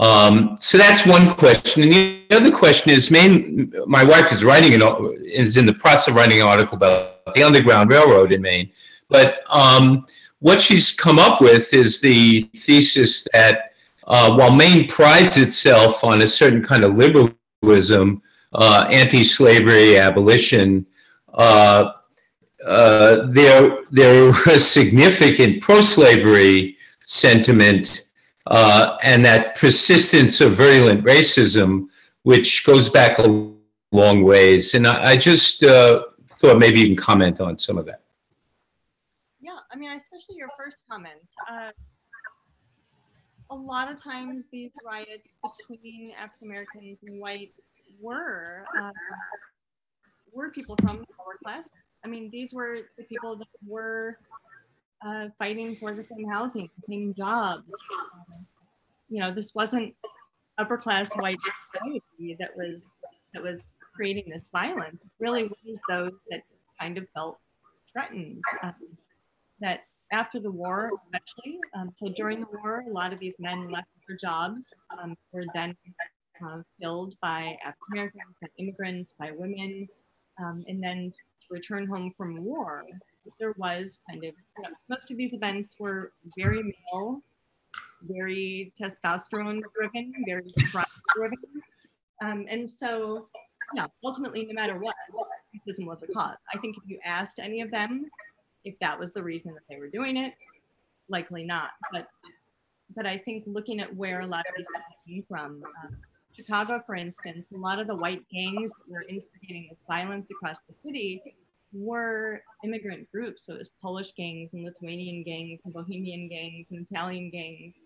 Um, so that's one question. And the other question is, Maine, my wife is writing, an, is in the process of writing an article about the Underground Railroad in Maine. But um, what she's come up with is the thesis that uh, while Maine prides itself on a certain kind of liberalism, uh, anti-slavery, abolition, uh, uh, there, there was significant pro-slavery sentiment uh, and that persistence of virulent racism, which goes back a long ways. And I, I just uh, thought maybe you can comment on some of that. Yeah, I mean, especially your first comment. Uh, a lot of times these riots between African Americans and whites were uh, were people from lower classes. I mean, these were the people that were uh, fighting for the same housing, the same jobs. Um, you know, this wasn't upper class white society that was that was creating this violence. It really was those that kind of felt threatened. Um, that after the war, especially, um, so during the war, a lot of these men left their jobs, um, were then uh, filled by African Americans, by immigrants, by women, um, and then to return home from war, there was kind of know, most of these events were very male, very testosterone driven, very driven, um, and so yeah, ultimately, no matter what, racism was a cause. I think if you asked any of them if that was the reason that they were doing it, likely not. But but I think looking at where a lot of these came from, um, Chicago, for instance, a lot of the white gangs that were instigating this violence across the city were immigrant groups. So it was Polish gangs and Lithuanian gangs and Bohemian gangs and Italian gangs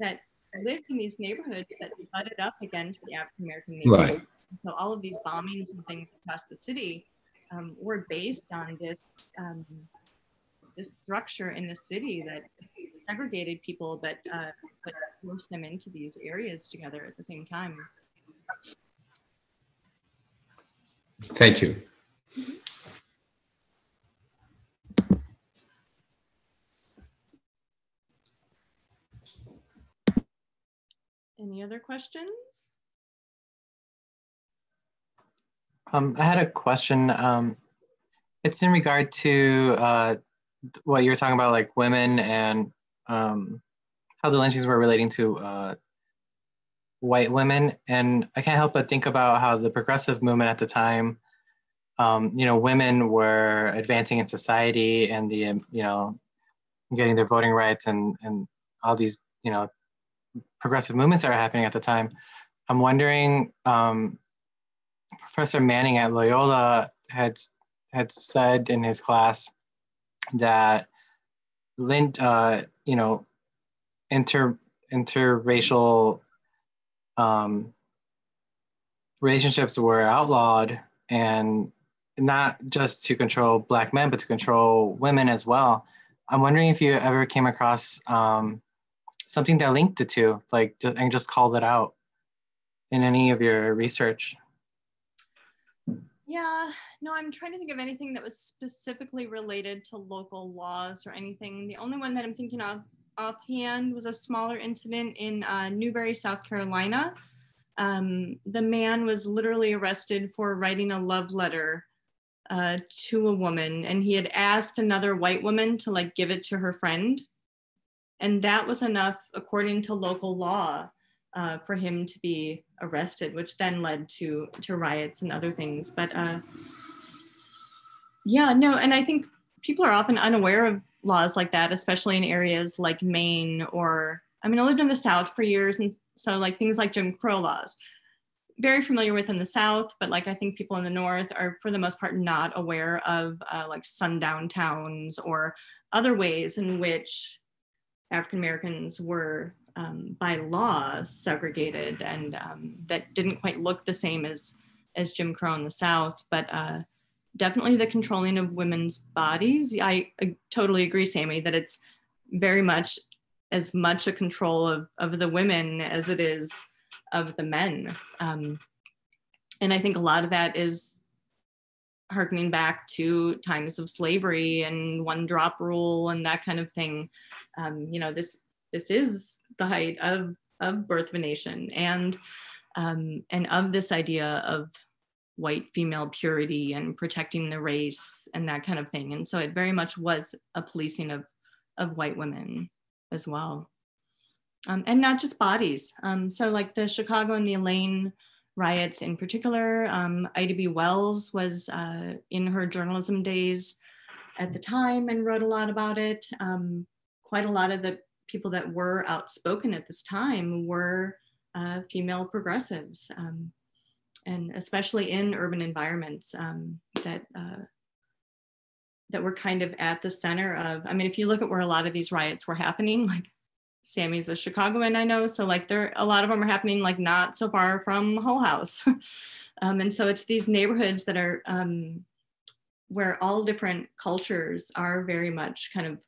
that lived in these neighborhoods that butted up against the African American neighborhoods. Right. So all of these bombings and things across the city um, were based on this um, this structure in the city that segregated people, but uh, but forced them into these areas together at the same time. Thank you. Any other questions? Um, I had a question. Um, it's in regard to uh, what you're talking about, like women and um, how the lynchings were relating to uh, white women. And I can't help but think about how the progressive movement at the time, um, you know, women were advancing in society and the, you know, getting their voting rights and, and all these, you know, progressive movements that are happening at the time. I'm wondering, um, Professor Manning at Loyola had had said in his class that Lind, uh, you know, inter interracial um, relationships were outlawed, and not just to control black men, but to control women as well. I'm wondering if you ever came across um, something that linked the two, like and just called it out in any of your research. Yeah, no, I'm trying to think of anything that was specifically related to local laws or anything. The only one that I'm thinking of offhand was a smaller incident in uh, Newberry, South Carolina. Um, the man was literally arrested for writing a love letter uh, to a woman, and he had asked another white woman to like give it to her friend. And that was enough, according to local law, uh, for him to be arrested, which then led to to riots and other things. But uh, yeah, no, and I think people are often unaware of laws like that, especially in areas like Maine or I mean, I lived in the South for years, and so like things like Jim Crow laws, very familiar with in the South, but like I think people in the North are for the most part not aware of uh, like sundown towns or other ways in which African Americans were um, by law segregated and um, that didn't quite look the same as as Jim Crow in the South, but uh, definitely the controlling of women's bodies. I, I, totally agree, Sammy, that it's very much as much a control of, of the women as it is of the men. Um, and I think a lot of that is harkening back to times of slavery and one drop rule and that kind of thing. Um, you know, this this is the height of of Birth of a Nation and um, and of this idea of white female purity and protecting the race and that kind of thing. And so it very much was a policing of of white women as well. Um, and not just bodies. Um, so like the Chicago and the Elaine riots in particular. Um, Ida B. Wells was uh, in her journalism days at the time and wrote a lot about it. Um, quite a lot of the people that were outspoken at this time were uh, female progressives, um, and especially in urban environments um, that uh, that were kind of at the center of. I mean, if you look at where a lot of these riots were happening, like Sammy's a Chicagoan, I know. So like there, a lot of them are happening like not so far from Hull House. um, and so it's these neighborhoods that are um, where all different cultures are very much kind of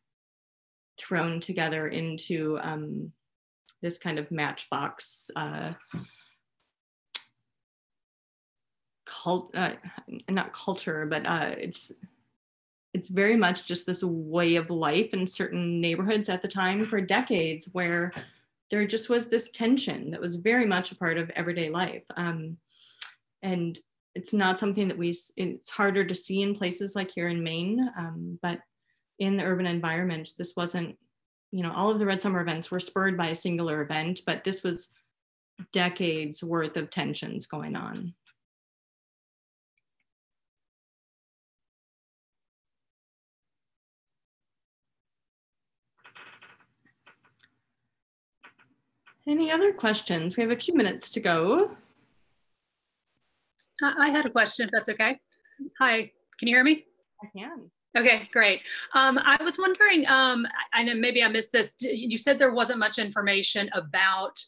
thrown together into um, this kind of matchbox uh, cult, uh, not culture, but uh, it's it's very much just this way of life in certain neighborhoods at the time for decades where there just was this tension that was very much a part of everyday life. Um, and it's not something that we it's harder to see in places like here in maine um, but in the urban environment this wasn't you know all of the red summer events were spurred by a singular event but this was decades worth of tensions going on Any other questions? We have a few minutes to go. I had a question, if that's okay. Hi, can you hear me? I can. Okay, great. Um, I was wondering, um, I know maybe I missed this. You said there wasn't much information about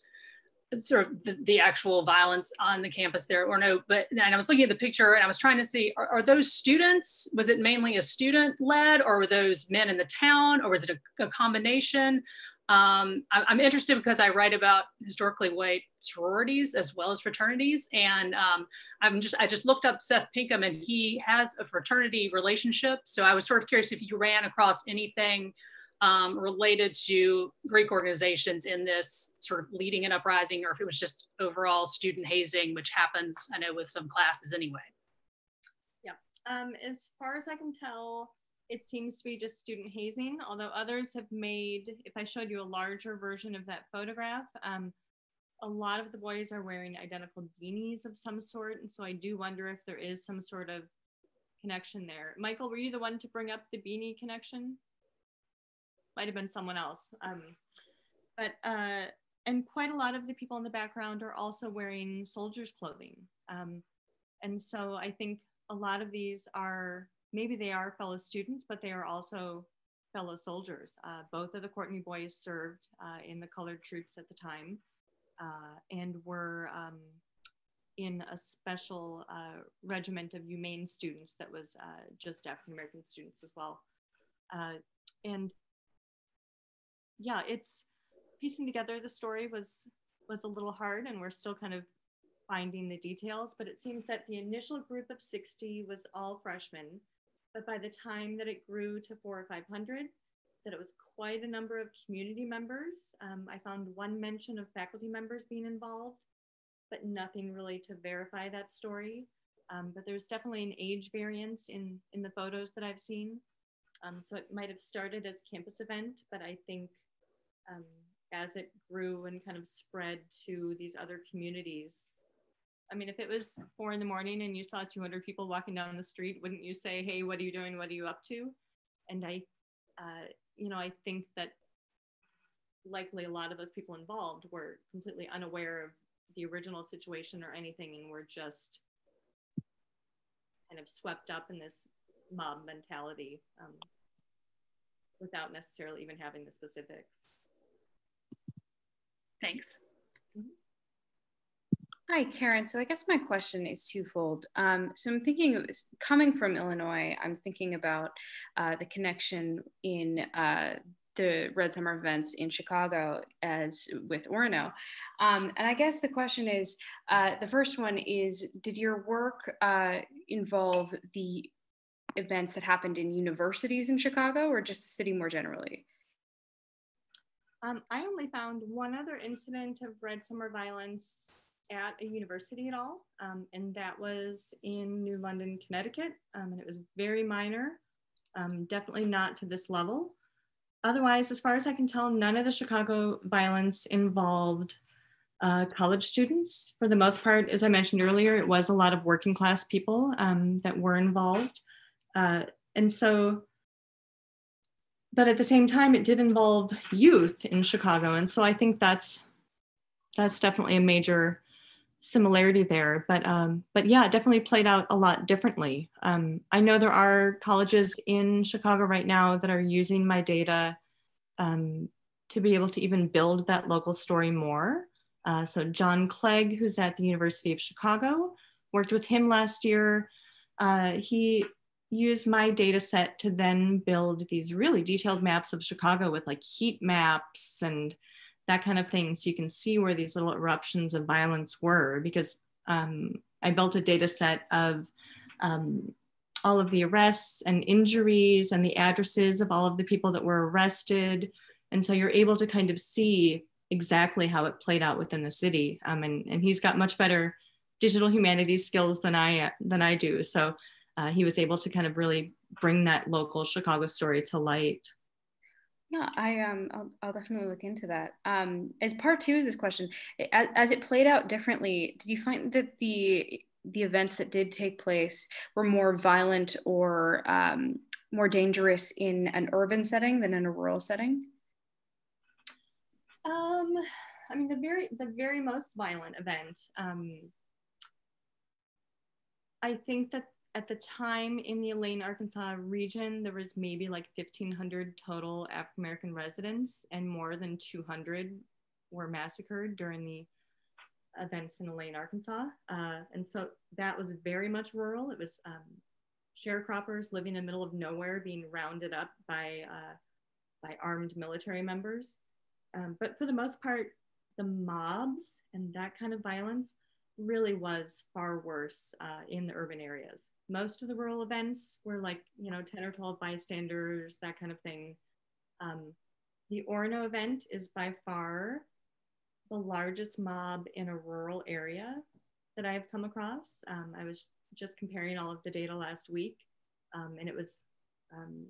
sort of the, the, actual violence on the campus there or no, but and I was looking at the picture and I was trying to see, are, are those students, was it mainly a student led or were those men in the town or was it a, a combination? Um, I'm interested because I write about historically white sororities as well as fraternities, and um, I'm just I just looked up Seth Pinkham, and he has a fraternity relationship. So I was sort of curious if you ran across anything um, related to Greek organizations in this sort of leading an uprising, or if it was just overall student hazing, which happens I know with some classes anyway. Yeah, um, as far as I can tell it seems to be just student hazing, although others have made, if I showed you a larger version of that photograph, um, a lot of the boys are wearing identical beanies of some sort. And so I do wonder if there is some sort of connection there. Michael, were you the one to bring up the beanie connection? Might have been someone else. Um, but, uh, and quite a lot of the people in the background are also wearing soldiers' clothing. Um, and so I think a lot of these are maybe they are fellow students, but they are also fellow soldiers. Uh, both of the Courtney boys served uh, in the colored troops at the time uh, and were um, in a special uh, regiment of UMaine students that was uh, just African American students as well. And yeah, it's piecing together the story was was a little hard, and we're still kind of finding the details. But it seems that the initial group of 60 was all freshmen but by the time that it grew to four or 500, that it was quite a number of community members. Um, I found one mention of faculty members being involved, but nothing really to verify that story. Um, but there's definitely an age variance in, in the photos that I've seen. Um, so it might have started as campus event, but I think um, as it grew and kind of spread to these other communities, I mean, if it was four in the morning and you saw 200 people walking down the street, wouldn't you say, "Hey, what are you doing? What are you up to?" And I, uh, you know, I think that likely a lot of those people involved were completely unaware of the original situation or anything, and were just kind of swept up in this mob mentality um, without necessarily even having the specifics. Thanks. Mm-hmm. Hi, Karen. So I guess my question is twofold. Um, so I'm thinking, coming from Illinois, I'm thinking about uh, the connection in uh, the Red Summer events in Chicago as with Orono. Um, and I guess the question is, uh, the first one is, did your work uh, involve the events that happened in universities in Chicago or just the city more generally? Um, I only found one other incident of Red Summer violence at a university at all, um, and that was in New London, Connecticut, um, and it was very minor, um, definitely not to this level. Otherwise, as far as I can tell, none of the Chicago violence involved uh, college students. For the most part, as I mentioned earlier, it was a lot of working class people um, that were involved. Uh, and so, but at the same time, it did involve youth in Chicago. And so I think that's, that's definitely a major similarity there, but um, but yeah, it definitely played out a lot differently. Um, I know there are colleges in Chicago right now that are using my data um, to be able to even build that local story more. Uh, so John Clegg, who's at the University of Chicago, worked with him last year. Uh, he used my data set to then build these really detailed maps of Chicago with like heat maps and that kind of thing. So you can see where these little eruptions of violence were because um, I built a data set of um, all of the arrests and injuries and the addresses of all of the people that were arrested. And so you're able to kind of see exactly how it played out within the city. Um, and, and he's got much better digital humanities skills than I, than I do. So uh, he was able to kind of really bring that local Chicago story to light. Yeah, I um, I'll, I'll definitely look into that. Um, as part two of this question, as, as it played out differently, did you find that the the events that did take place were more violent or um, more dangerous in an urban setting than in a rural setting? Um, I mean, the very the very most violent event. Um, I think that at the time in the Elaine, Arkansas region, there was maybe like 1,500 total African American residents, and more than 200 were massacred during the events in Elaine, Arkansas. Uh, and so that was very much rural. It was um, sharecroppers living in the middle of nowhere being rounded up by, uh, by armed military members. Um, but for the most part, the mobs and that kind of violence really was far worse uh, in the urban areas. Most of the rural events were like, you know, 10 or 12 bystanders, that kind of thing. Um, the Orono event is by far the largest mob in a rural area that I've come across. Um, I was just comparing all of the data last week, um, and it was um,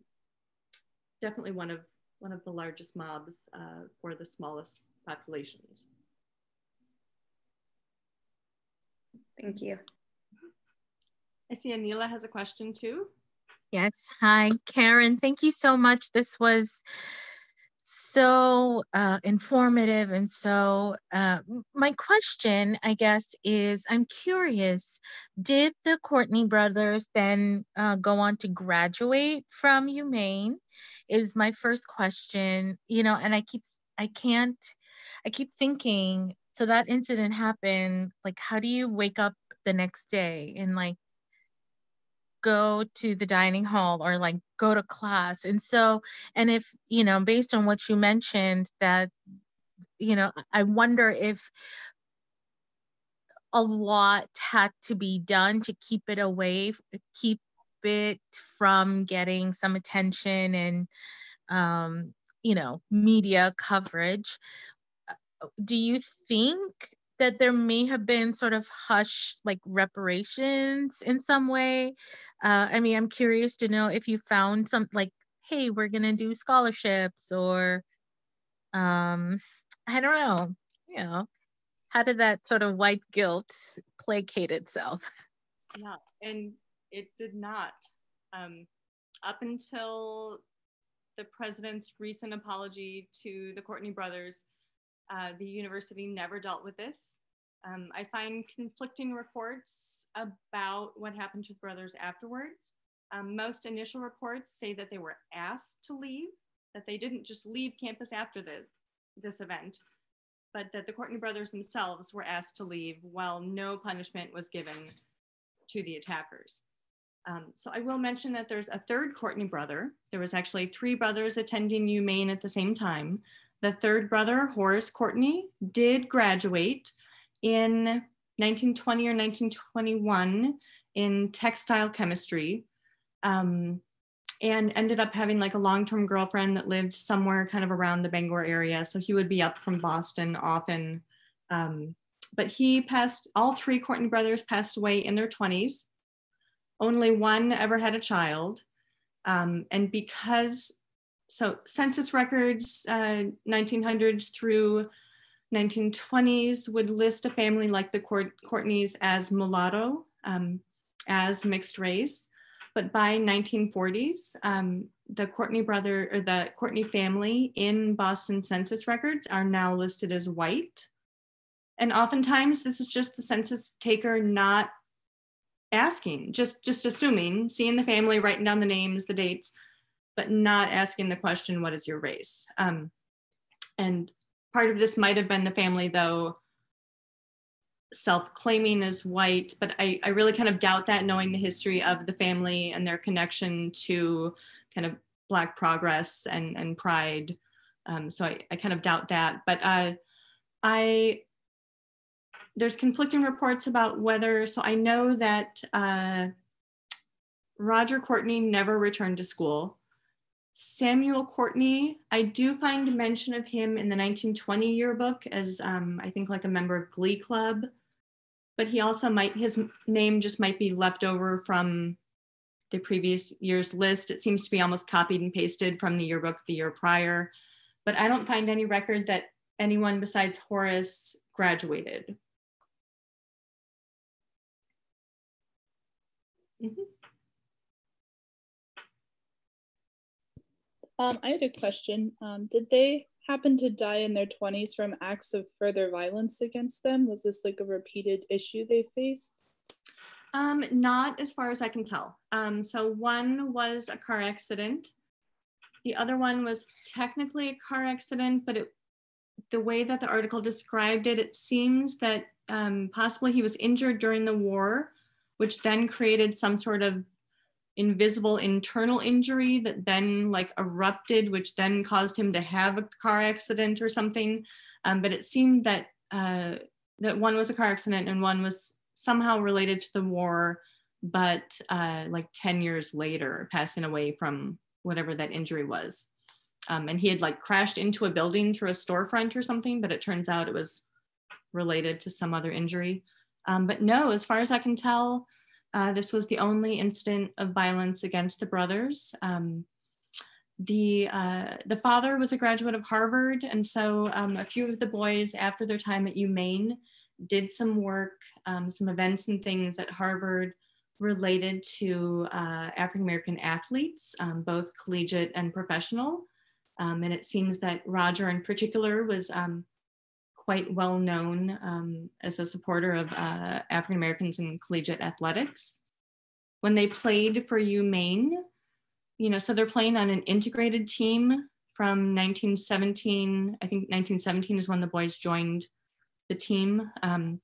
definitely one of one of the largest mobs uh, for the smallest populations. Thank you. I see Anila has a question too. Yes. Hi, Karen. Thank you so much. This was so uh, informative. And so, uh, my question, I guess, is I'm curious did the Courtney brothers then uh, go on to graduate from UMaine? Is my first question, you know, and I keep, I can't, I keep thinking, so that incident happened, like, how do you wake up the next day and like go to the dining hall or like go to class? And so and if you know based on what you mentioned that you know i wonder if a lot had to be done to keep it away keep it from getting some attention and um, you know media coverage do you think that there may have been sort of hush like reparations in some way? Uh, i mean i'm curious to know if you found some like hey we're gonna do scholarships or um i don't know you know how did that sort of white guilt placate itself? Yeah and it did not. Um, up until the president's recent apology to the courtney brothers uh, the university never dealt with this. Um, I find conflicting reports about what happened to the brothers afterwards. Um, most initial reports say that they were asked to leave, that they didn't just leave campus after the, this event, but that the Courtney brothers themselves were asked to leave while no punishment was given to the attackers. Um, so I will mention that there's a third Courtney brother. There was actually three brothers attending UMaine at the same time. The third brother, Horace Courtney, did graduate in 1920 or 1921 in textile chemistry um, and ended up having like a long-term girlfriend that lived somewhere kind of around the Bangor area. So he would be up from Boston often. Um, but he passed, all three Courtney brothers passed away in their 20s. Only one ever had a child. Um, and because, so census records, uh, 1900s through 1920s would list a family like the Court Courtneys as mulatto, um, as mixed race. But by 1940s, um, the Courtney brother or the Courtney family in Boston census records are now listed as white. And oftentimes this is just the census taker not asking, just, just assuming, seeing the family, writing down the names, the dates, but not asking the question, what is your race? Um, and part of this might have been the family though self-claiming as white, but I, I really kind of doubt that knowing the history of the family and their connection to kind of Black progress and, and pride. Um, so I, I kind of doubt that. But uh, I, there's conflicting reports about whether, so I know that uh, Roger Courtney never returned to school. Samuel Courtney, I do find mention of him in the 1920 yearbook as um, I think like a member of Glee Club, but he also might, his name just might be left over from the previous year's list. It seems to be almost copied and pasted from the yearbook the year prior, but I don't find any record that anyone besides Horace graduated. Mm -hmm. Um, I had a question. Um, did they happen to die in their 20s from acts of further violence against them? Was this like a repeated issue they faced? Um, not as far as I can tell. Um, so one was a car accident. The other one was technically a car accident, but it, the way that the article described it, it seems that um, possibly he was injured during the war, which then created some sort of invisible internal injury that then like erupted, which then caused him to have a car accident or something. Um, but it seemed that uh, that one was a car accident and one was somehow related to the war, but uh, like 10 years later, passing away from whatever that injury was. Um, and he had like crashed into a building through a storefront or something, but it turns out it was related to some other injury. Um, but no, as far as I can tell, uh, this was the only incident of violence against the brothers. Um, the, uh, the father was a graduate of Harvard, and so um, a few of the boys, after their time at UMaine, did some work, um, some events and things at Harvard related to uh, African American athletes, um, both collegiate and professional. Um, and it seems that Roger, in particular, was um, quite well known um, as a supporter of uh, African Americans in collegiate athletics. When they played for UMaine, you know, so they're playing on an integrated team from 1917. I think 1917 is when the boys joined the team. Um,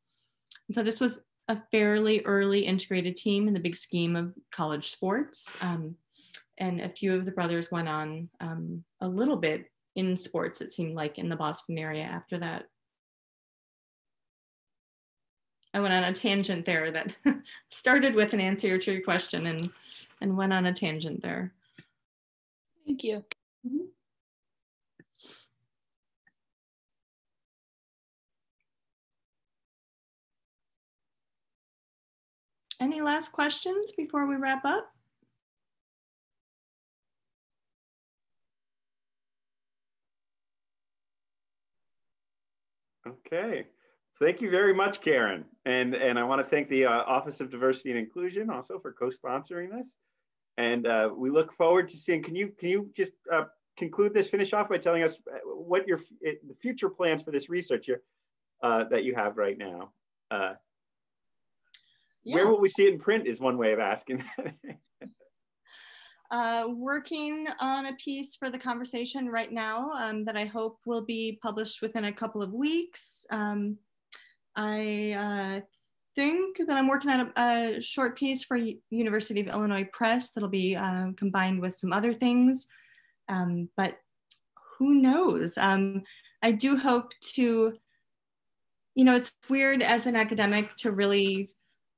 so this was a fairly early integrated team in the big scheme of college sports. Um, and a few of the brothers went on um, a little bit in sports, it seemed like, in the Boston area after that. I went on a tangent there that started with an answer to your question and, and went on a tangent there. Thank you. Mm -hmm. Any last questions before we wrap up? Okay. Thank you very much, Karen. And, and I want to thank the uh, Office of Diversity and Inclusion also for co-sponsoring this. And uh, we look forward to seeing, can you, can you just uh, conclude this, finish off by telling us uh, what your the future plans for this research here, uh, that you have right now? Uh, yeah. Where will we see it in print is one way of asking. Uh, working on a piece for the conversation right now um, that I hope will be published within a couple of weeks. Um, I uh, think that I'm working on a, a short piece for University of Illinois Press that'll be uh, combined with some other things. Um, but who knows? Um, I do hope to, you know, it's weird as an academic to really,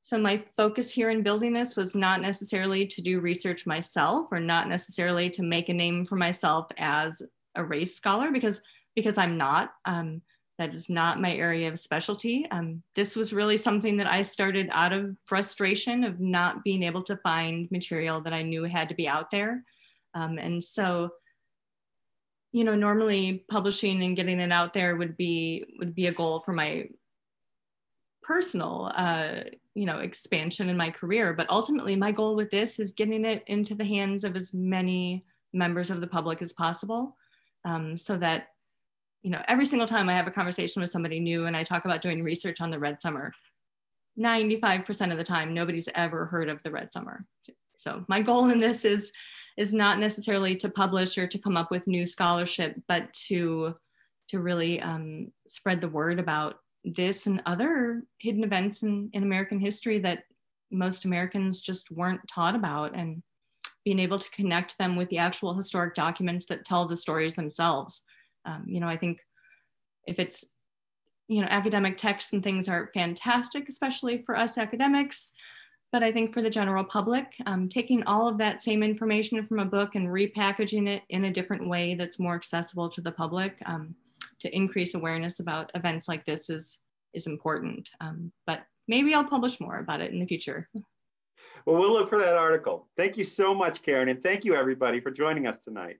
so my focus here in building this was not necessarily to do research myself or not necessarily to make a name for myself as a race scholar because, because I'm not. Um, that is not my area of specialty. Um, this was really something that I started out of frustration of not being able to find material that I knew had to be out there. Um, and so, you know, normally publishing and getting it out there would be would be a goal for my personal, uh, you know, expansion in my career. But ultimately, my goal with this is getting it into the hands of as many members of the public as possible, um, so that you know, every single time I have a conversation with somebody new and I talk about doing research on the Red Summer, 95% of the time, nobody's ever heard of the Red Summer. So my goal in this is, is not necessarily to publish or to come up with new scholarship, but to, to really um, spread the word about this and other hidden events in, in American history that most Americans just weren't taught about and being able to connect them with the actual historic documents that tell the stories themselves. Um, you know, I think if it's, you know, academic texts and things are fantastic, especially for us academics. But I think for the general public, um, taking all of that same information from a book and repackaging it in a different way that's more accessible to the public um, to increase awareness about events like this is, is important. Um, but maybe I'll publish more about it in the future. Well, we'll look for that article. Thank you so much, Karen, and thank you everybody for joining us tonight.